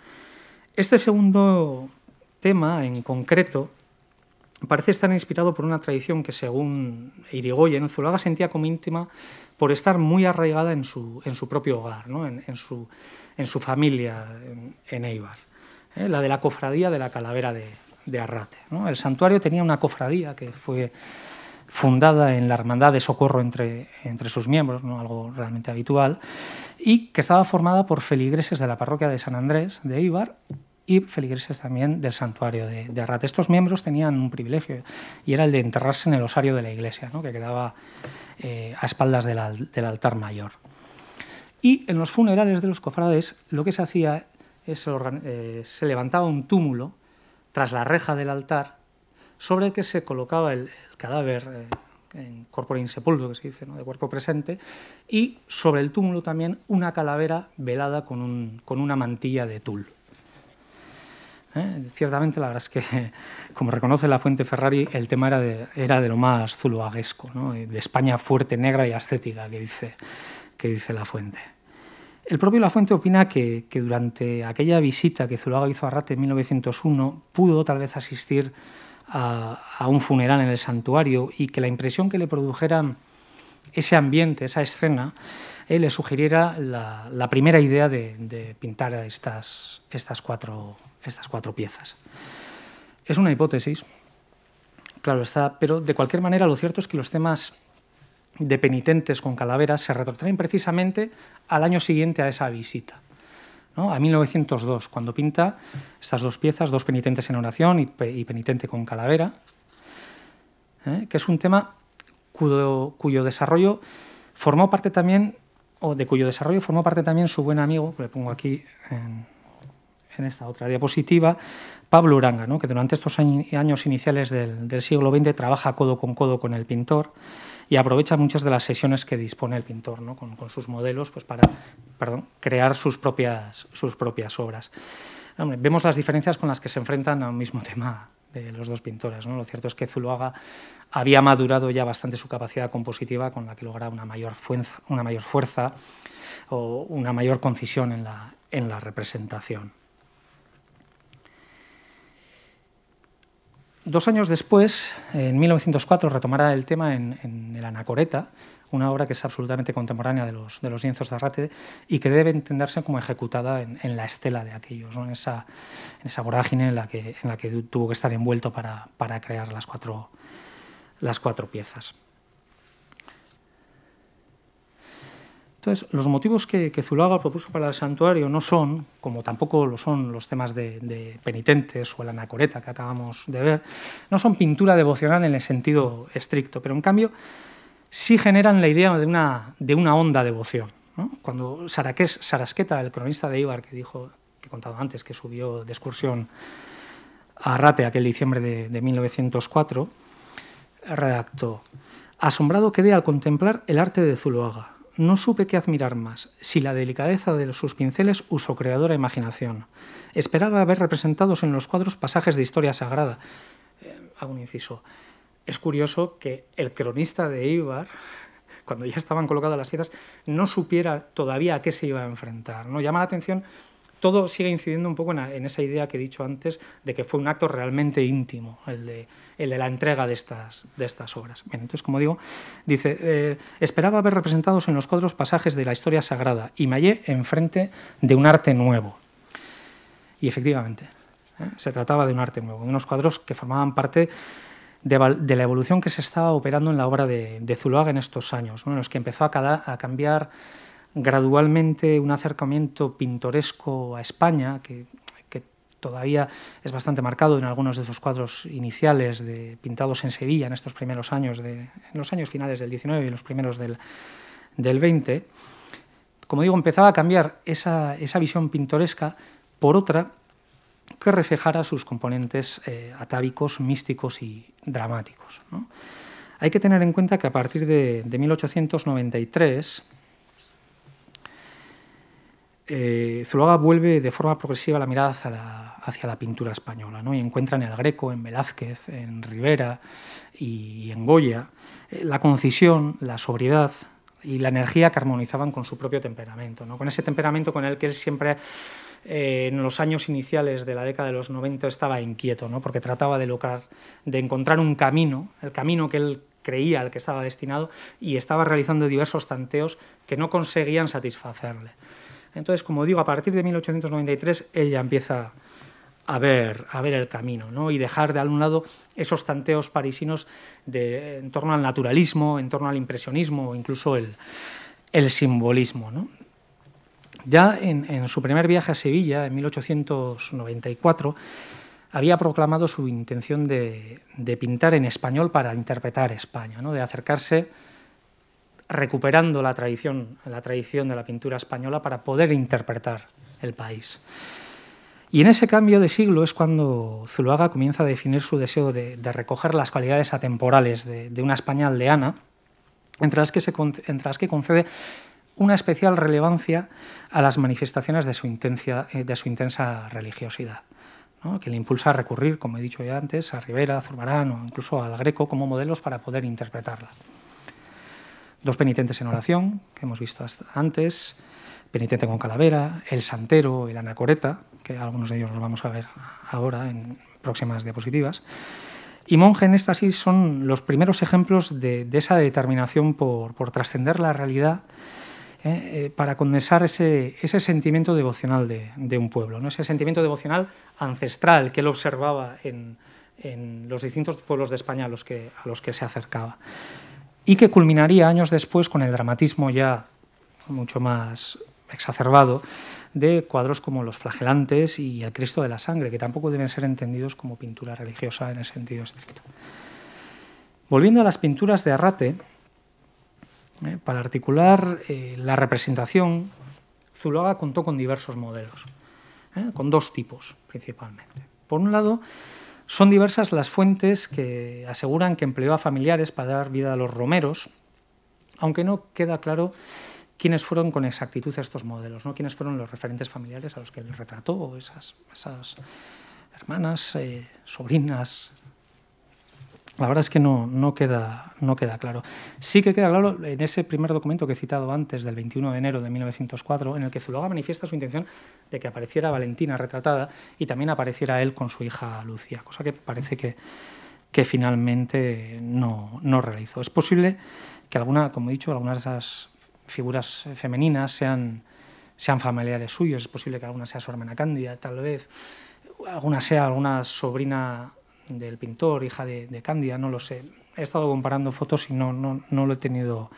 Este segundo tema en concreto parece estar inspirado por una tradición que, según Irigoyen, Zulaga sentía como íntima por estar muy arraigada en su, en su propio hogar, ¿no? en, su, en, su, familia en, Eibar, ¿eh? la de la cofradía de la calavera de, de Arrate. ¿no? El santuario tenía una cofradía que fue fundada en la hermandad de socorro entre, entre sus miembros, ¿no? algo realmente habitual, y que estaba formada por feligreses de la parroquia de San Andrés de Eibar y feligreses también del santuario de, de, Arrate. Estos miembros tenían un privilegio y era el de enterrarse en el osario de la iglesia, ¿no? que quedaba eh, a espaldas del, altar mayor. Y en los funerales de los cofrades lo que se hacía es eh, se levantaba un túmulo tras la reja del altar sobre el que se colocaba el, cadáver eh, en corpore insepulcro, que se dice, ¿no? de cuerpo presente, y sobre el túmulo también una calavera velada con una mantilla de tul. ¿Eh? Ciertamente, la verdad es que, como reconoce la fuente Ferrari, el tema era de, era de lo más zuluaguesco, de España fuerte, negra y ascética, que dice, que dice la fuente. El propio La Fuente opina que, durante aquella visita que Zuluaga hizo a Rate en 1901 pudo tal vez asistir a, un funeral en el santuario y que la impresión que le produjera ese ambiente, esa escena, le sugiriera la, primera idea de, pintar estas, cuatro piezas. Es una hipótesis, claro está, pero de cualquier manera lo cierto es que los temas de penitentes con calaveras se retrotraen precisamente al año siguiente a esa visita, a 1902, cuando pinta estas dos piezas, dos penitentes en oración y, penitente con calavera, ¿eh? que es un tema cuyo, desarrollo formó parte también, o de cuyo desarrollo formó parte también su buen amigo, le pongo aquí en, esta otra diapositiva, Pablo Uranga, ¿no? que durante estos años iniciales del, siglo XX trabaja codo con codo con el pintor y aprovecha muchas de las sesiones que dispone el pintor ¿no? con, sus modelos pues para crear sus propias, sus propias obras. vemos las diferencias con las que se enfrentan a un mismo tema de los dos pintores. ¿no? Lo cierto es que Zuluaga había madurado ya bastante su capacidad compositiva con la que logra una mayor fuerza, una mayor fuerza o una mayor concisión en la, en la representación. Dos años después, en 1904, retomará el tema en, el Anacoreta, una obra que es absolutamente contemporánea de los, de los lienzos de Arrate y que debe entenderse como ejecutada en, la estela de aquellos, en, esa, en esa vorágine en la, que, en la que tuvo que estar envuelto para, para crear las cuatro, las cuatro piezas. Entonces, los motivos que, que, propuso para el santuario no son, como tampoco lo son los temas de, penitentes o la anacoreta que acabamos de ver, no son pintura devocional en el sentido estricto, pero en cambio sí generan la idea de una, de una honda devoción. Cuando Sarasqueta, el cronista de Ibar, que dijo, que he contado antes, que subió de excursión a Rate aquel diciembre de, de 1904, redactó, asombrado quedé al contemplar el arte de Zuloaga no supe qué admirar más, si la delicadeza de sus pinceles o su creadora imaginación. Esperaba ver representados en los cuadros pasajes de historia sagrada. Eh, hago un inciso. Es curioso que el cronista de Ibar cuando ya estaban colocadas las piezas, no supiera todavía a qué se iba a enfrentar. ¿no? Llama la atención todo sigue incidiendo un poco en, esa idea que he dicho antes de que fue un acto realmente íntimo, el de, el de la entrega de estas, de estas obras. entonces, como digo, dice, eh, esperaba ver representados en los cuadros pasajes de la historia sagrada y me hallé enfrente de un arte nuevo. Y efectivamente, ¿eh? se trataba de un arte nuevo, de unos cuadros que formaban parte de, la evolución que se estaba operando en la obra de, Zuluaga en estos años, en los que empezó a, a cambiar gradualmente un acercamiento pintoresco a España, que, todavía es bastante marcado en algunos de esos cuadros iniciales de, pintados en Sevilla en estos primeros años, de, en los años finales del 19 y los primeros del, del 20. Como digo, empezaba a cambiar esa, esa visión pintoresca por otra que reflejara sus componentes eh, atávicos, místicos y dramáticos. Hay que tener en cuenta que a partir de, de 1893 eh, Zuluaga vuelve de forma progresiva la mirada hacia la, pintura española ¿no? y encuentra en el Greco, en Velázquez, en Rivera y en Goya eh, la concisión, la sobriedad y la energía que armonizaban con su propio temperamento, con ese temperamento con el que él siempre eh, en los años iniciales de la década de los 90 estaba inquieto, ¿no? porque trataba de, de encontrar un camino, el camino que él creía al que estaba destinado y estaba realizando diversos tanteos que no conseguían satisfacerle. Entonces, como digo, a partir de 1893 ella empieza a ver, a ver el camino ¿no? y dejar de algún lado esos tanteos parisinos en torno al naturalismo, en torno al impresionismo o incluso el, simbolismo. Ya en, su primer viaje a Sevilla, en 1894, había proclamado su intención de, pintar en español para interpretar España, ¿no? de acercarse recuperando la tradición, la tradición de la pintura española para poder interpretar el país. Y en ese cambio de siglo es cuando Zuluaga comienza a definir su deseo de, recoger las cualidades atemporales de, una España aldeana, entre entre las que concede una especial relevancia a las manifestaciones de su, intensa, eh, de su intensa religiosidad, que le impulsa a recurrir, como he dicho ya antes, a Rivera, a Zurbarán o incluso al Greco como modelos para poder interpretarla. Dos penitentes en oración, que hemos visto antes, penitente con calavera, el santero, el anacoreta, que algunos de ellos los vamos a ver ahora en próximas diapositivas, y monje en éxtasis son los primeros ejemplos de, esa determinación por, trascender la realidad ¿eh? Eh, para condensar ese, sentimiento devocional de, un pueblo, ¿no? ese sentimiento devocional ancestral que él observaba en, los distintos pueblos de España a los que, a los que se acercaba y que culminaría años después con el dramatismo ya mucho más exacerbado de cuadros como Los flagelantes y El Cristo de la Sangre, que tampoco deben ser entendidos como pintura religiosa en el sentido estricto. Volviendo a las pinturas de Arrate, eh, para articular eh, la representación, Zuloaga contó con diversos modelos, eh, con dos tipos principalmente. Por un lado, son diversas las fuentes que aseguran que empleó a familiares para dar vida a los romeros, aunque no queda claro quiénes fueron con exactitud estos modelos, ¿no? quiénes fueron los referentes familiares a los que él retrató, esas, esas hermanas, sobrinas, la verdad es que no, queda, no queda claro. Sí que queda claro en ese primer documento que he citado antes, del 21 de enero de 1904, en el que Zuluaga manifiesta su intención de que apareciera Valentina retratada y también apareciera él con su hija Lucia, cosa que parece que, que finalmente no, no realizó. Es posible que alguna, como he dicho, algunas de esas figuras femeninas sean, sean familiares suyos, es posible que alguna sea su hermana Cándida, tal vez, alguna sea alguna sobrina del pintor, hija de, Cándida, no lo sé. He estado comparando fotos y no, no, no, lo he tenido,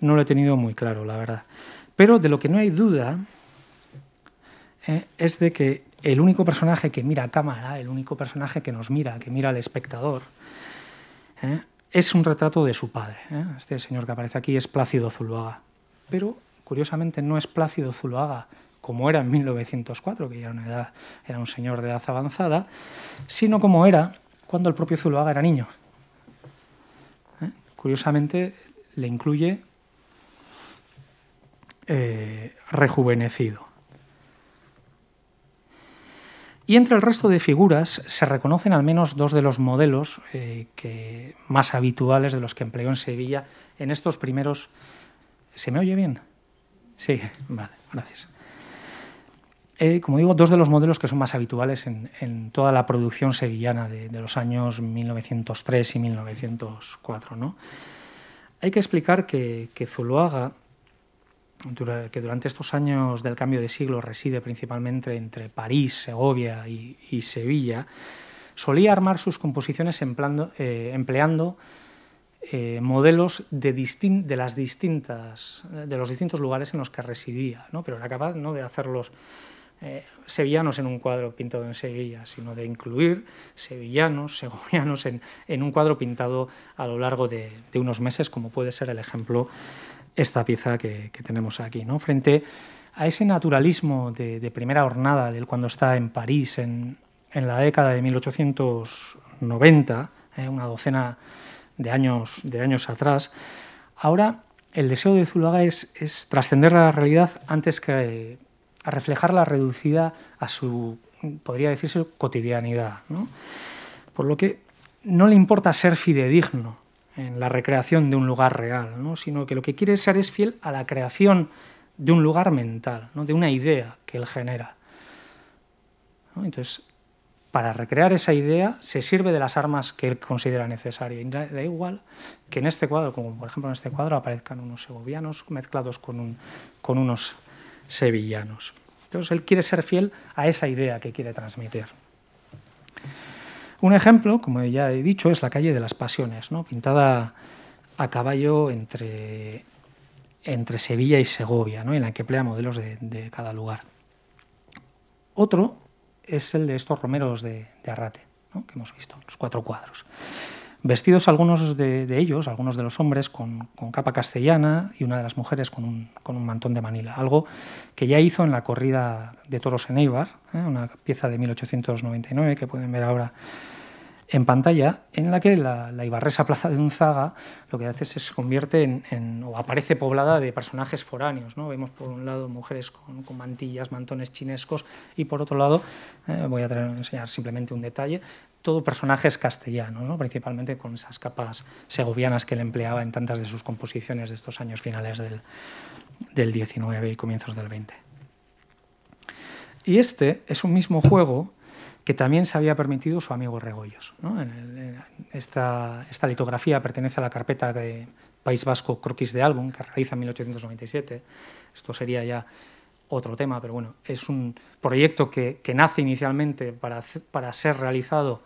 no lo he tenido muy claro, la verdad. Pero de lo que no hay duda eh, es de que el único personaje que mira a cámara, el único personaje que nos mira, que mira al espectador, eh, es un retrato de su padre. Eh. Este señor que aparece aquí es Plácido Zuluaga. Pero, curiosamente, no es Plácido Zuluaga como era en 1904, que ya era un señor de edad avanzada, sino como era cuando el propio Zuloaga era niño. ¿Eh? Curiosamente, le incluye eh, rejuvenecido. Y entre el resto de figuras se reconocen al menos dos de los modelos eh, más habituales de los que empleó en Sevilla en estos primeros... ¿Se me oye bien? Sí, vale, gracias. Eh, como digo, dos de los modelos que son más habituales en, toda la producción sevillana de, los años 1903 y 1904. ¿no? Hay que explicar que, Zuloaga que durante estos años del cambio de siglo reside principalmente entre París, Segovia y, Sevilla, solía armar sus composiciones eh, empleando eh, modelos de, de, las distintas, de los distintos lugares en los que residía, ¿no? pero era capaz ¿no? de hacerlos eh, sevillanos en un cuadro pintado en Sevilla, sino de incluir sevillanos, segovianos en, en un cuadro pintado a lo largo de, de unos meses, como puede ser el ejemplo esta pieza que, tenemos aquí. ¿no? Frente a ese naturalismo de, primera jornada del cuando está en París en, la década de 1890, eh, una docena de años, de años atrás, ahora el deseo de Zuluaga es, trascender la realidad antes que a reflejarla reducida a su, podría decirse, cotidianidad. Por lo que no le importa ser fidedigno en la recreación de un lugar real, sino que lo que quiere ser es fiel a la creación de un lugar mental, ¿no? de una idea que él genera. Entonces, para recrear esa idea se sirve de las armas que él considera necesarias. Da igual que en este cuadro, como por ejemplo en este cuadro, aparezcan unos segovianos mezclados con, con unos sevillanos. Entonces, él quiere ser fiel a esa idea que quiere transmitir. Un ejemplo, como ya he dicho, es la calle de las Pasiones, ¿no? pintada a caballo entre, entre Sevilla y Segovia, ¿no? en la que emplea modelos de, cada lugar. Otro es el de estos romeros de, Arrate, que hemos visto, los cuatro cuadros. Vestidos algunos de, ellos, algunos de los hombres, con, capa castellana y una de las mujeres con un, mantón de Manila, algo que ya hizo en la corrida de toros en Eibar, ¿eh? una pieza de 1899 que pueden ver ahora en pantalla, en la que la, Ibarresa Plaza de Unzaga lo que hace es se convierte en, o aparece poblada de personajes foráneos. ¿no? Vemos por un lado mujeres con, mantillas, mantones chinescos y por otro lado, eh, voy a enseñar simplemente un detalle, todo personajes castellanos, ¿no? principalmente con esas capas segovianas que él empleaba en tantas de sus composiciones de estos años finales del, del 19 y comienzos del 20. Y este es un mismo juego que también se había permitido su amigo Regoyos. Esta, esta, litografía pertenece a la carpeta de País Vasco Croquis de Álbum, que realiza en 1897. Esto sería ya otro tema, pero bueno, es un proyecto que, nace inicialmente para, para ser realizado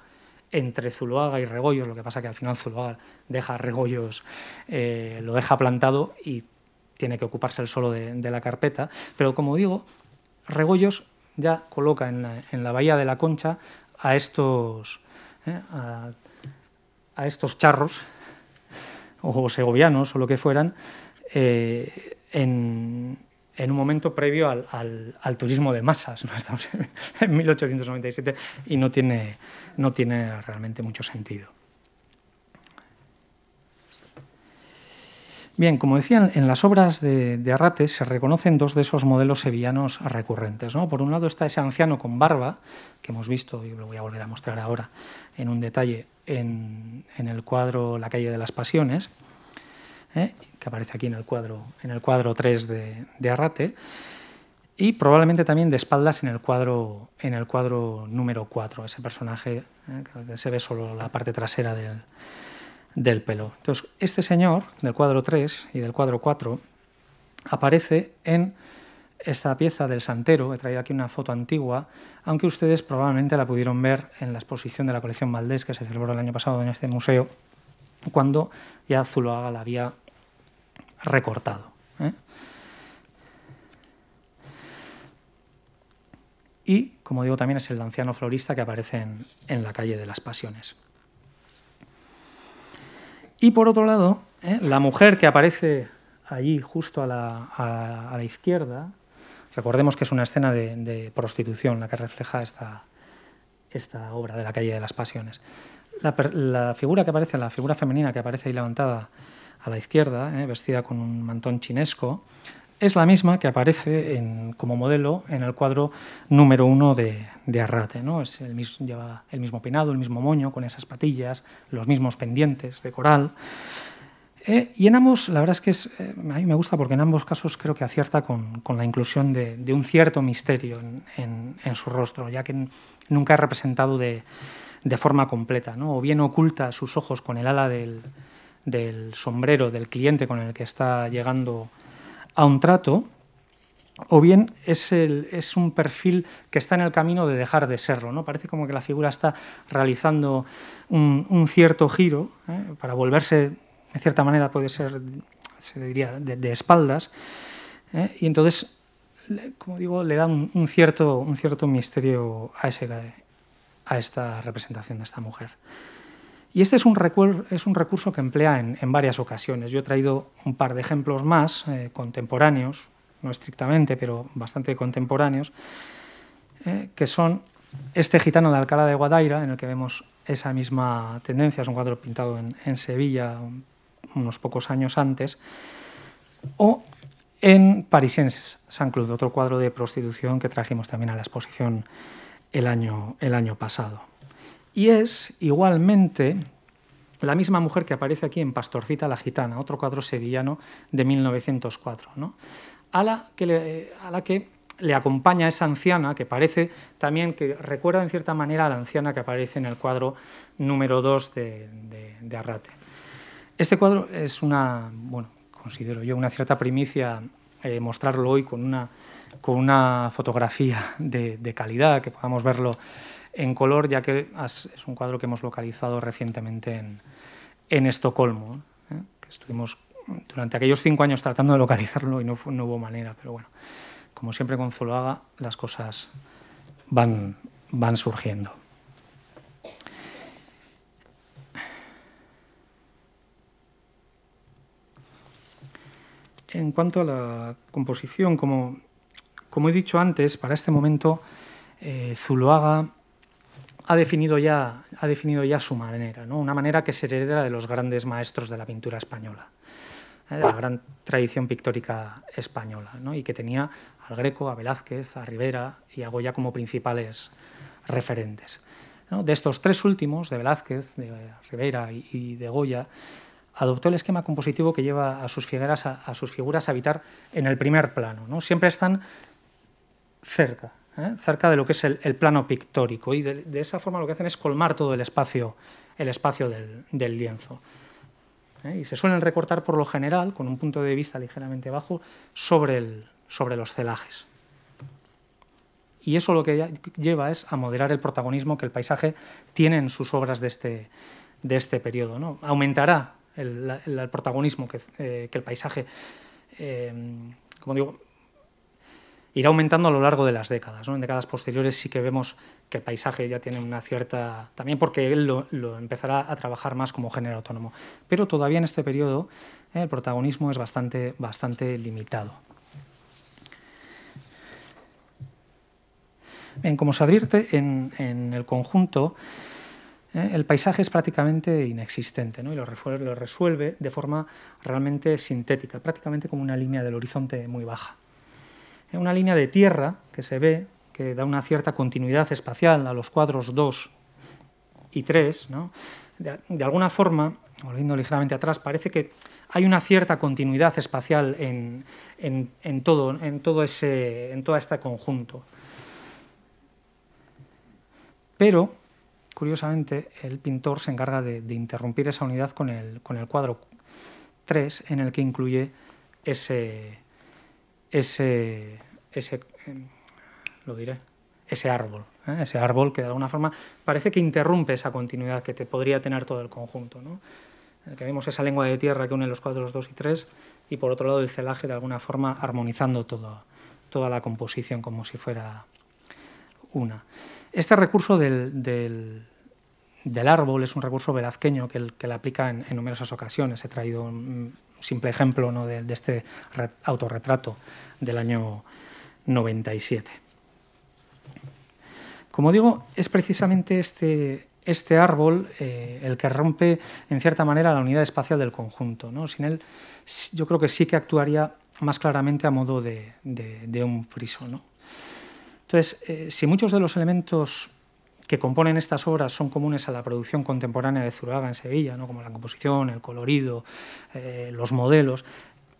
entre Zuloaga y Regoyos, lo que pasa que al final Zuloaga deja Regoyos, eh, lo deja plantado y tiene que ocuparse el solo de, de la carpeta, pero como digo, Regoyos ya coloca en la, bahía de la Concha a estos, eh, a, estos charros o segovianos o lo que fueran eh, en, un momento previo al, turismo de masas. Estamos en 1897 y no tiene, realmente mucho sentido. Bien, como decían, en las obras de, Arrate se reconocen dos de esos modelos sevillanos recurrentes. Por un lado está ese anciano con barba, que hemos visto, y lo voy a volver a mostrar ahora en un detalle, en, el cuadro La calle de las pasiones, ¿eh? Que aparece aquí en el cuadro, en el cuadro 3 de, Arrate, y probablemente también de espaldas en el cuadro, en el cuadro número 4, ese personaje ¿eh? que se ve solo la parte trasera del del pelo. Entonces, este señor del cuadro 3 y del cuadro 4 aparece en esta pieza del Santero, he traído aquí una foto antigua, aunque ustedes probablemente la pudieron ver en la exposición de la colección Valdés que se celebró el año pasado en este museo, cuando ya Zuloaga la había recortado. ¿eh? Y, como digo, también es el anciano florista que aparece en la calle de las Pasiones. Y por otro lado, ¿eh? la mujer que aparece allí justo a la, izquierda, recordemos que es una escena de, prostitución la que refleja esta, esta, obra de la calle de las pasiones. La, figura que aparece, la figura femenina que aparece ahí levantada a la izquierda, ¿eh? vestida con un mantón chinesco, es la misma que aparece como modelo en el cuadro número uno de, Arrate. ¿no? Es el mismo, lleva el mismo peinado, el mismo moño, con esas patillas, los mismos pendientes de coral. Eh, y en ambos, la verdad es que eh, a mí me gusta porque en ambos casos creo que acierta con, la inclusión de, un cierto misterio en, su rostro, ya que nunca es representado de, forma completa, ¿no? o bien oculta sus ojos con el ala del, del sombrero del cliente con el que está llegando a un trato, o bien es, es, un perfil que está en el camino de dejar de serlo. ¿no? Parece como que la figura está realizando un, cierto giro ¿eh? para volverse, de cierta manera puede ser, se diría, de, espaldas, ¿eh? y entonces, como digo, le da un, cierto, un cierto misterio a, ese, a esta representación de esta mujer. Y este es un, recurso que emplea en, varias ocasiones. Yo he traído un par de ejemplos más eh, contemporáneos, no estrictamente, pero bastante contemporáneos, eh, que son este gitano de Alcalá de Guadaira, en el que vemos esa misma tendencia, es un cuadro pintado en, Sevilla unos pocos años antes, o en Parisienses, San Cloud, otro cuadro de prostitución que trajimos también a la exposición el año pasado. Y es igualmente la misma mujer que aparece aquí en Pastorcita la Gitana, otro cuadro sevillano de 1904, a, la que le, a acompaña esa anciana que parece también que recuerda en cierta manera a la anciana que aparece en el cuadro número 2 de, Arrate. Este cuadro es una, bueno, considero yo, una cierta primicia eh, mostrarlo hoy con una, con una fotografía de, de calidad, que podamos verlo en color, ya que es un cuadro que hemos localizado recientemente en, Estocolmo. ¿eh? estuvimos durante aquellos cinco años tratando de localizarlo y no, hubo manera, pero bueno, como siempre con Zuluaga, las cosas van, van surgiendo. En cuanto a la composición, como, como he dicho antes, para este momento eh, Zuluaga ha definido ya, ha definido ya su manera, ¿no? una manera que se hereda de los grandes maestros de la pintura española, ¿eh? de la gran tradición pictórica española, ¿no? y que tenía al Greco, a Velázquez, a Rivera y a Goya como principales referentes. De estos tres últimos, de Velázquez, de Rivera y de Goya, adoptó el esquema compositivo que lleva a sus figuras a, a sus figuras a habitar en el primer plano. ¿no? Siempre están cerca, ¿eh? cerca de lo que es el, plano pictórico y de, esa forma lo que hacen es colmar todo el espacio, el espacio del, lienzo. ¿eh? Y se suelen recortar por lo general con un punto de vista ligeramente bajo sobre, el, sobre los celajes. Y eso lo que lleva es a moderar el protagonismo que el paisaje tiene en sus obras de este, de este periodo. ¿no? Aumentará el, protagonismo que, eh, que, el paisaje, como digo, irá aumentando a lo largo de las décadas. En décadas posteriores sí que vemos que el paisaje ya tiene una cierta... También porque él lo, empezará a trabajar más como género autónomo. Pero todavía en este periodo eh, el protagonismo es bastante, bastante limitado. Bien, como se advierte en, el conjunto, eh, el paisaje es prácticamente inexistente ¿no? y lo resuelve de forma realmente sintética, prácticamente como una línea del horizonte muy baja una línea de tierra que se ve, que da una cierta continuidad espacial a los cuadros 2 y 3. De, alguna forma, volviendo ligeramente atrás, parece que hay una cierta continuidad espacial en, todo, en, todo, ese, en todo este conjunto. Pero, curiosamente, el pintor se encarga de, interrumpir esa unidad con el, con el cuadro 3, en el que incluye ese, ese, ese em, lo diré, ese árbol, ¿eh? ese árbol que de alguna forma parece que interrumpe esa continuidad que te podría tener todo el conjunto. ¿no? El que vemos esa lengua de tierra que une los cuadros 2 y 3 y por otro lado el celaje de alguna forma armonizando todo, toda la composición como si fuera una. Este recurso del, del, árbol es un recurso velazqueño que, el, que le aplica en, numerosas ocasiones. He traído un, simple ejemplo ¿no? de, este autorretrato del año 97. Como digo, es precisamente este, este árbol eh, el que rompe, en cierta manera, la unidad espacial del conjunto. ¿no? Sin él, yo creo que sí que actuaría más claramente a modo de, un friso. ¿no? Entonces, eh, si muchos de los elementos que componen estas obras son comunes a la producción contemporánea de Zuluaga en Sevilla, ¿no? como la composición, el colorido, eh, los modelos,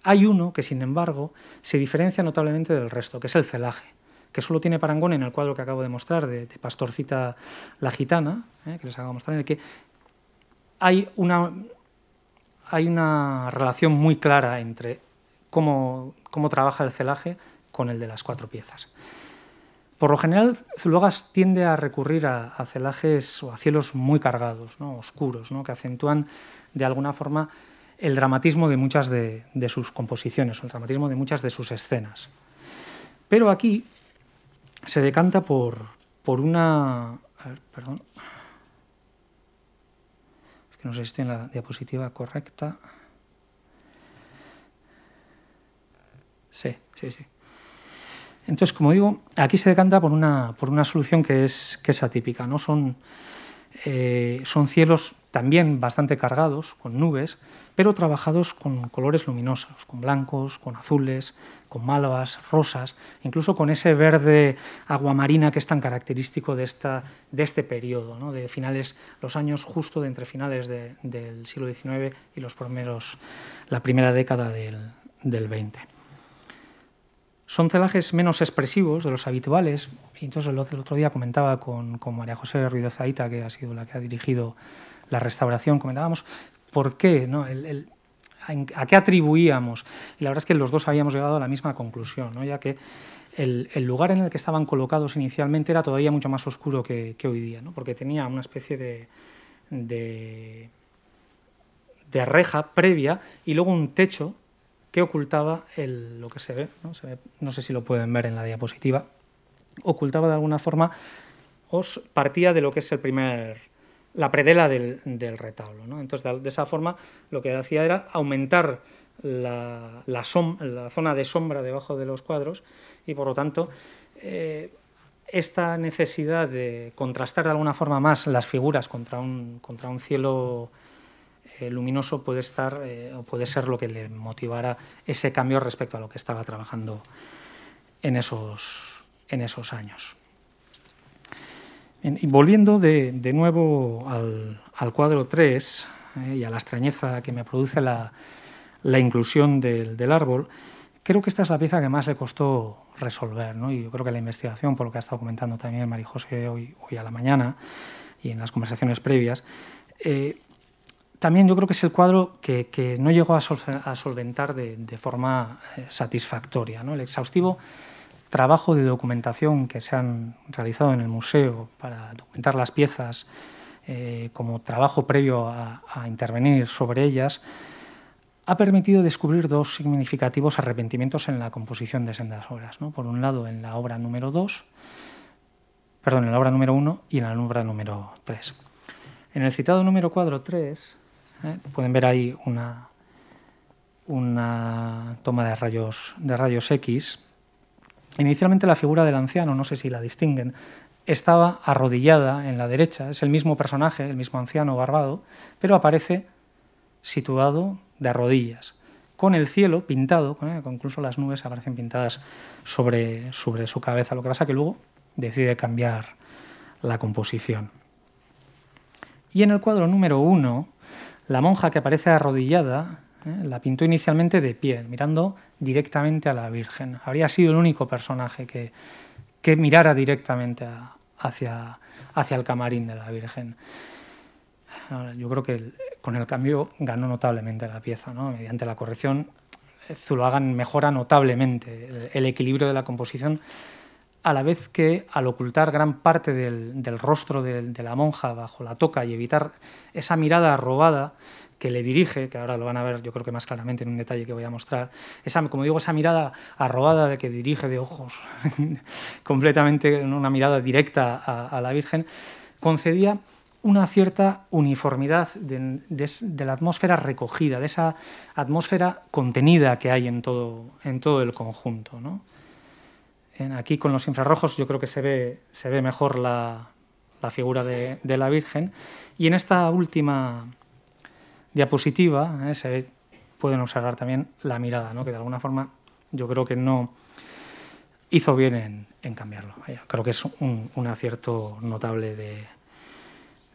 hay uno que, sin embargo, se diferencia notablemente del resto, que es el celaje que solo tiene parangón en el cuadro que acabo de mostrar de, Pastorcita la Gitana, eh, que les acabo de mostrar, en el que hay una, hay una relación muy clara entre cómo, cómo trabaja el celaje con el de las cuatro piezas. Por lo general, Zuluagas tiende a recurrir a, celajes o a cielos muy cargados, ¿no? oscuros, que acentúan de alguna forma el dramatismo de muchas de, sus composiciones, o el dramatismo de muchas de sus escenas. Pero aquí se decanta por, por una... perdón. Es que no sé si estoy en la diapositiva correcta. Sí, sí, sí. Entonces, como digo, aquí se decanta por una, por una solución que es, que es atípica. ¿no? Son, eh, son cielos también bastante cargados, con nubes, pero trabajados con colores luminosos, con blancos, con azules, con malvas, rosas, incluso con ese verde aguamarina que es tan característico de, esta, de este periodo, de finales, los años justo de entre finales del siglo XIX y los primeros, la primera década del, del XX. Son celajes menos expresivos de los habituales. Entonces el otro día comentaba con, María José Ruiz Zaita, que ha sido la que ha dirigido la restauración, comentábamos por qué, ¿no? a qué atribuíamos. Y la verdad es que los dos habíamos llegado a la misma conclusión, ¿no? ya que el, lugar en el que estaban colocados inicialmente era todavía mucho más oscuro que, hoy día, ¿no? porque tenía una especie de, de, reja previa y luego un techo que ocultaba lo que se ve, ¿no? se ve, no sé si lo pueden ver en la diapositiva, ocultaba de alguna forma, os partía de lo que es el primer la predela del, retablo. ¿no? Entonces, de, esa forma, lo que hacía era aumentar la, la, zona de sombra debajo de los cuadros y, por lo tanto, eh, esta necesidad de contrastar de alguna forma más las figuras contra un, contra un cielo luminoso puede estar eh, o puede ser lo que le motivara ese cambio respecto a lo que estaba trabajando en esos, en esos años. Y volviendo de, nuevo al, cuadro 3 eh, y a la extrañeza que me produce la, inclusión del, árbol, creo que esta es la pieza que más le costó resolver. ¿no? Y yo creo que la investigación, por lo que ha estado comentando también María José hoy, hoy a la mañana y en las conversaciones previas, eh, también yo creo que es el cuadro que, no llegó a, solventar de, forma eh, satisfactoria. El exhaustivo trabajo de documentación que se han realizado en el museo para documentar las piezas eh, como trabajo previo a, intervenir sobre ellas, ha permitido descubrir dos significativos arrepentimientos en la composición de sendas obras. Por un lado, en la obra número 2, perdón, en la obra número 1 y en la obra número 3. En el citado número cuadro 3, eh, pueden ver ahí una, toma de rayos, de rayos X Inicialmente la figura del anciano, no sé si la distinguen, estaba arrodillada en la derecha, es el mismo personaje, el mismo anciano barbado, pero aparece situado de rodillas, con el cielo pintado, ¿eh? incluso las nubes aparecen pintadas sobre, sobre su cabeza. Lo que pasa que luego decide cambiar la composición. Y en el cuadro número uno, la monja que aparece arrodillada ¿eh? la pintó inicialmente de pie, mirando directamente a la Virgen. Habría sido el único personaje que, que mirara directamente hacia, hacia el camarín de la Virgen. yo creo que con el cambio ganó notablemente la pieza, ¿no? mediante la corrección. Zuluagan mejora notablemente el, equilibrio de la composición, a la vez que al ocultar gran parte del, rostro de, de, la monja bajo la toca y evitar esa mirada robada, que le dirige, que ahora lo van a ver yo creo que más claramente en un detalle que voy a mostrar, esa, como digo, esa mirada arrobada de que dirige de ojos, completamente una mirada directa a, la Virgen, concedía una cierta uniformidad de, la atmósfera recogida, de esa atmósfera contenida que hay en todo, en todo el conjunto. ¿no? Aquí con los infrarrojos yo creo que se ve, se ve mejor la, la figura de, la Virgen. Y en esta última diapositiva eh, se pueden observar también la mirada, ¿no? que de alguna forma yo creo que no hizo bien en, cambiarlo. Creo que es un, acierto notable de,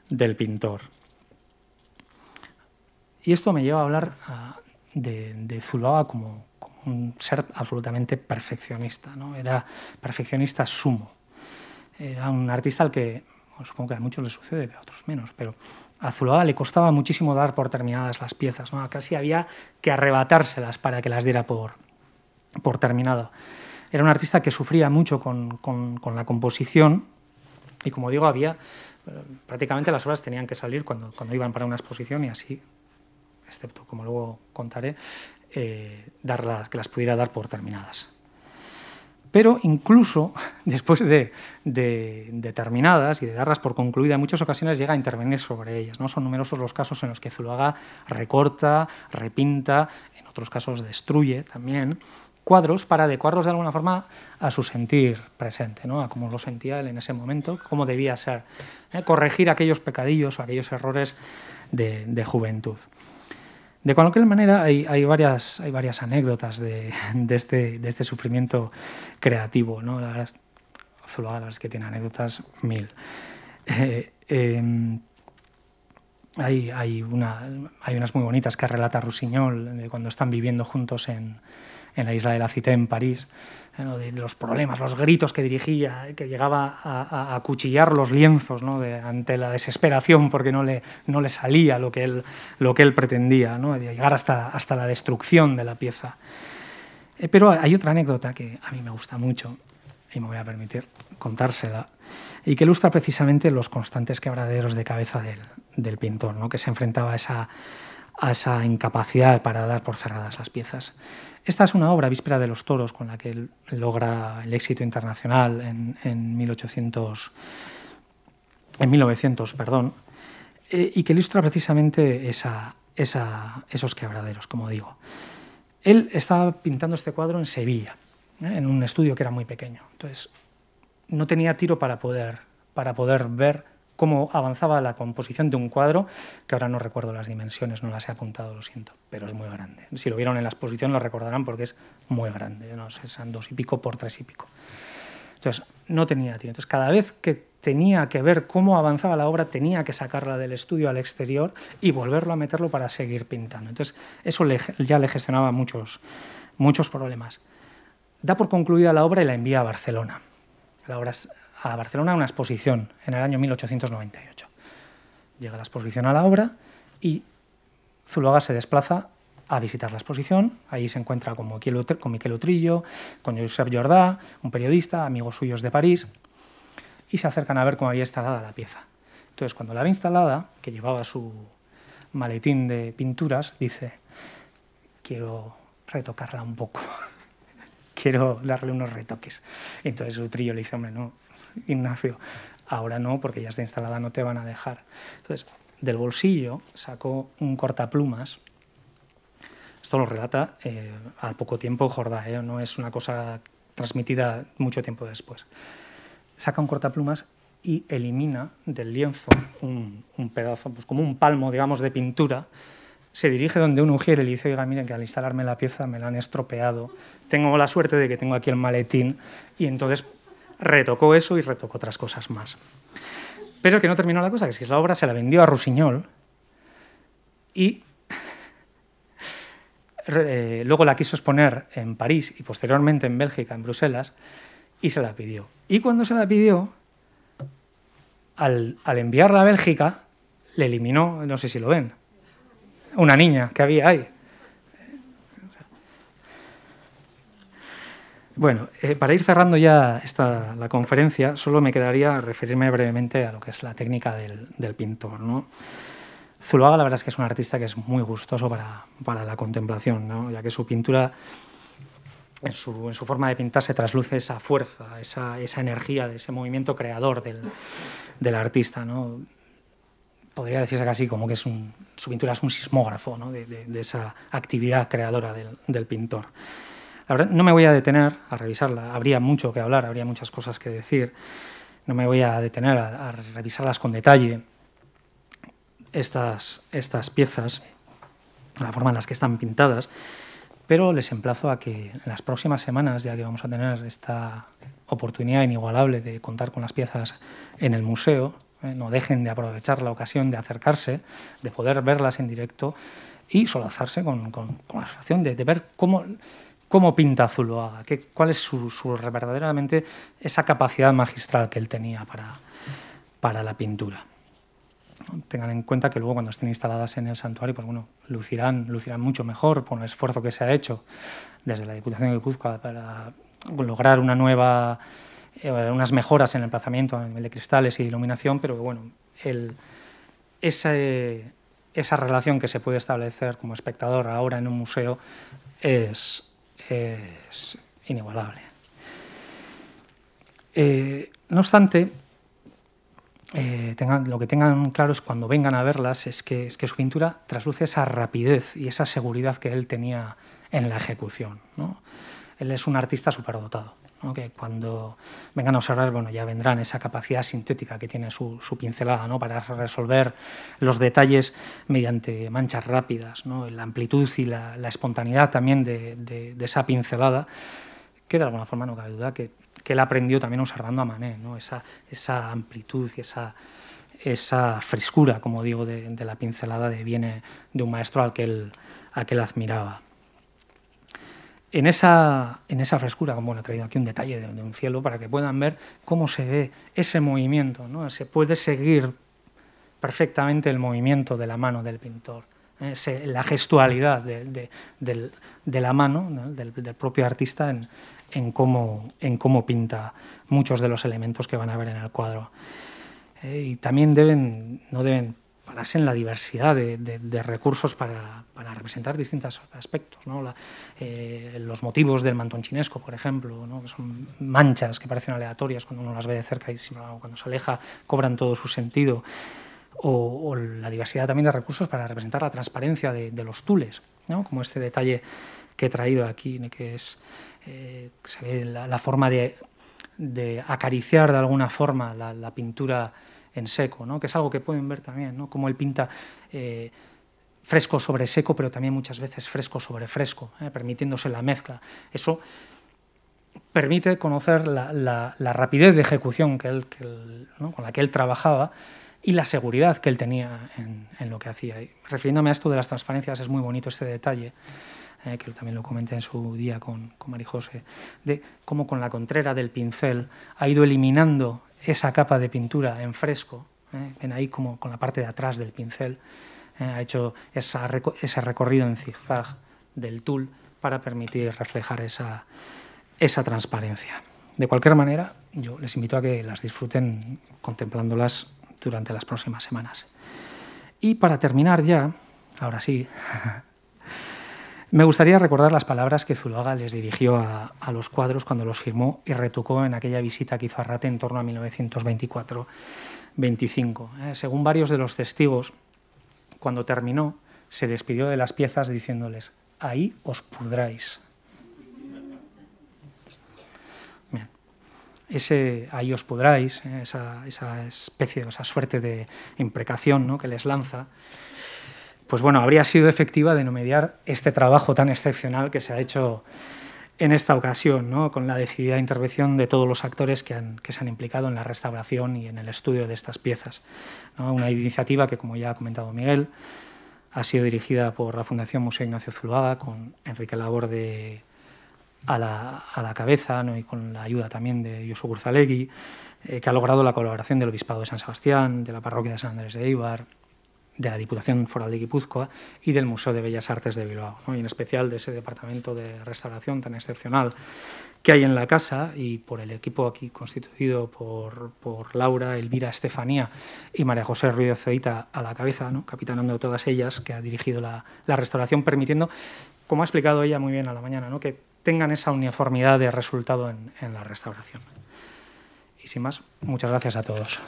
del pintor. Y esto me lleva a hablar ah, de, de como, un ser absolutamente perfeccionista. ¿no? Era perfeccionista sumo. Era un artista al que, supongo que a muchos le sucede, a otros menos, pero a Zulaga le costaba muchísimo dar por terminadas las piezas. ¿no? Casi había que arrebatárselas para que las diera por, por terminado. Era un artista que sufría mucho con, con, la composición y, como digo, había prácticamente las obras tenían que salir cuando, cuando iban para una exposición y así, excepto, como luego contaré, eh, que las pudiera dar por terminadas. Pero incluso después de, de, terminadas y de darlas por concluida, en muchas ocasiones llega a intervenir sobre ellas. ¿no? Son numerosos los casos en los que Zuluaga recorta, repinta, en otros casos destruye también cuadros para adecuarlos de alguna forma a su sentir presente, ¿no? a cómo lo sentía él en ese momento, cómo debía ser, ¿eh? corregir aquellos pecadillos o aquellos errores de, juventud. De cualquier manera, hay, varias, anécdotas de, este, de este sufrimiento creativo. ¿no? La verdad, es que tiene anécdotas mil. Eh, em, hay, hay unas muy bonitas que relata Rusiñol de cuando están viviendo juntos en, en la isla de la Cité, en París, los problemas, los gritos que dirigía, que llegaba a, acuchillar los lienzos ante la desesperación porque no le, no le salía lo que él, lo que él pretendía, ¿no? de llegar hasta, hasta la destrucción de la pieza. Eh, pero hay otra anécdota que a mí me gusta mucho y me voy a permitir contársela, y que ilustra precisamente los constantes quebraderos de cabeza del, del pintor, ¿no? que se enfrentaba a esa, a esa incapacidad para dar por cerradas las piezas. Esta es una obra, Víspera de los Toros, con la que él logra el éxito internacional en, 1800, en 1900, perdón, eh, y que ilustra precisamente esos quebraderos, como digo. Él estaba pintando este cuadro en Sevilla, ¿eh? en un estudio que era muy pequeño. Entonces, no tenía tiro para poder, para poder ver cómo avanzaba la composición de un cuadro, que ahora no recuerdo las dimensiones, no las he apuntado, lo siento, pero es muy grande. Si lo vieron en la exposición lo recordarán porque es muy grande, no sé, son dos y pico por tres y pico. Entonces, no tenía tiempo. Entonces, cada vez que tenía que ver cómo avanzaba la obra, tenía que sacarla del estudio al exterior y volverlo a meterlo para seguir pintando. Entonces, eso ya le gestionaba muchos, muchos problemas. Da por concluida la obra y la envía a Barcelona. La obra a Barcelona una exposición en el año 1898. Llega la exposición a la obra y Zuloaga se desplaza a visitar la exposición. Allí se encuentra con Miquel Utrillo, con Josep Jordá, un periodista, amigos suyos de París, y se acercan a ver cómo había instalada la pieza. Entonces, cuando la ve instalada, que llevaba su maletín de pinturas, dice, quiero retocarla un poco, quiero darle unos retoques. Entonces Utrillo le dice, hombre, no, Ignacio, ahora no, porque ya está instalada, no te van a dejar. Entonces, del bolsillo sacó un cortaplumas. Esto lo relata eh, al poco tiempo Jordá, ¿eh? no es una cosa transmitida mucho tiempo después. Saca un cortaplumas y elimina del lienzo un, pedazo, pues como un palmo, digamos, de pintura. Se dirige donde un ujier y le dice, oiga, miren que al instalarme la pieza me la han estropeado. Tengo la suerte de que tengo aquí el maletín y entonces retocó eso y retocó otras cosas más. Pero que no terminó la cosa, que si la obra se la vendió a Rusiñol y eh, luego la quiso exponer en París y posteriormente en Bélgica, en Bruselas, y se la pidió. Y cuando se la pidió, al, al enviarla a Bélgica, le eliminó, no sé si lo ven, una niña que había ahí. Bueno, eh, para ir cerrando ya esta, la conferencia, solo me quedaría referirme brevemente a lo que es la técnica del, pintor. ¿no? Zuluaga, la verdad es que es un artista que es muy gustoso para, para la contemplación, ¿no? ya que su pintura, en su, en su, forma de pintar, se trasluce esa fuerza, esa, esa energía de ese movimiento creador del, del artista. ¿no? Podría decirse casi como que es un, su pintura es un sismógrafo de, de, de, esa actividad creadora del, del pintor. La no me voy a detener a revisarla, habría mucho que hablar, habría muchas cosas que decir, no me voy a detener a, revisarlas con detalle, estas, estas piezas, la forma en las que están pintadas, pero les emplazo a que en las próximas semanas, ya que vamos a tener esta oportunidad inigualable de contar con las piezas en el museo, eh, no dejen de aprovechar la ocasión de acercarse, de poder verlas en directo y solazarse con, con, la sensación de, ver cómo, cómo pinta Zuluaga, qué, cuál es su, verdaderamente esa capacidad magistral que él tenía para, para la pintura. Tengan en cuenta que luego cuando estén instaladas en el santuario, pues bueno, lucirán, lucirán mucho mejor por el esfuerzo que se ha hecho desde la Diputación de Guipúzcoa para lograr una nueva, eh, unas mejoras en el emplazamiento a nivel de cristales y iluminación, pero bueno, el, esa relación que se puede establecer como espectador ahora en un museo es, inigualable. Eh, no obstante, eh, lo que tengan claro es cuando vengan a verlas es que, es que su pintura trasluce esa rapidez y esa seguridad que él tenía en la ejecución. Él es un artista superdotado, ¿no? que cuando vengan a observar, bueno, ya vendrán esa capacidad sintética que tiene su, pincelada ¿no? para resolver los detalles mediante manchas rápidas, ¿no? la amplitud y la, espontaneidad también de, esa pincelada, que de alguna forma no cabe duda que que él aprendió también observando a Manet, ¿no? esa, esa amplitud y esa, esa frescura, como digo, de, la pincelada de, viene de un maestro al que él, a que él admiraba. En esa, en esa frescura, como bueno, he traído aquí un detalle de, un cielo para que puedan ver cómo se ve ese movimiento, ¿no? se puede seguir perfectamente el movimiento de la mano del pintor, ¿eh? la gestualidad de, la mano del, del, propio artista en, en cómo, en cómo pinta muchos de los elementos que van a ver en el cuadro. Eh, y también deben, no deben pararse en la diversidad de, recursos para, representar distintos aspectos. Eh, los motivos del mantón chinesco, por ejemplo, que son manchas que parecen aleatorias cuando uno las ve de cerca y cuando se aleja cobran todo su sentido. O, la diversidad también de recursos para representar la transparencia de, los tules, como este detalle que he traído aquí, que es eh, se ve la, forma de, acariciar de alguna forma la, pintura en seco, ¿no? que es algo que pueden ver también, ¿no? como él pinta eh, fresco sobre seco, pero también muchas veces fresco sobre fresco, ¿eh? permitiéndose la mezcla. Eso permite conocer la, rapidez de ejecución con la que él trabajaba y la seguridad que él tenía en, en lo que hacía. Y refiriéndome a esto de las transparencias, es muy bonito este detalle. Eh, que también lo comenté en su día con, con Marijose, de cómo con la contrera del pincel ha ido eliminando esa capa de pintura en fresco, eh, ven ahí como con la parte de atrás del pincel, eh, ha hecho ese recorrido en zigzag del tul para permitir reflejar esa, esa transparencia. De cualquier manera, yo les invito a que las disfruten contemplándolas durante las próximas semanas. Y para terminar ya, ahora sí, Me gustaría recordar las palabras que Zuluaga les dirigió a, los cuadros cuando los firmó y retocó en aquella visita que hizo a Rate en torno a 1924-25. Eh, según varios de los testigos, cuando terminó, se despidió de las piezas diciéndoles, ahí os pudráis. Ese ahí os pudráis, eh, esa, esa especie, esa suerte de imprecación ¿no? que les lanza, pues bueno, habría sido efectiva de no mediar este trabajo tan excepcional que se ha hecho en esta ocasión, ¿no? con la decidida intervención de todos los actores que, se han implicado en la restauración y en el estudio de estas piezas. Una iniciativa que, como ya ha comentado Miguel, ha sido dirigida por la Fundación Museo Ignacio Zuluaga, con Enrique Laborde a la, a la cabeza y con la ayuda también de Yosu Gurzalegui, eh, que ha logrado la colaboración del Obispado de San Sebastián, de la Parroquia de San Andrés de Eibar, de la Diputación Foral de Guipúzcoa y del Museo de Bellas Artes de Bilbao, y en especial de ese departamento de restauración tan excepcional que hay en la casa y por el equipo aquí constituido por, por Laura, Elvira, Estefanía y María José Ruiz Ceita a la cabeza, ¿no? capitanando todas ellas, que ha dirigido la, la, restauración, permitiendo, como ha explicado ella muy bien a la mañana, ¿no? que tengan esa uniformidad de resultado en, en la restauración. Y sin más, muchas gracias a todos.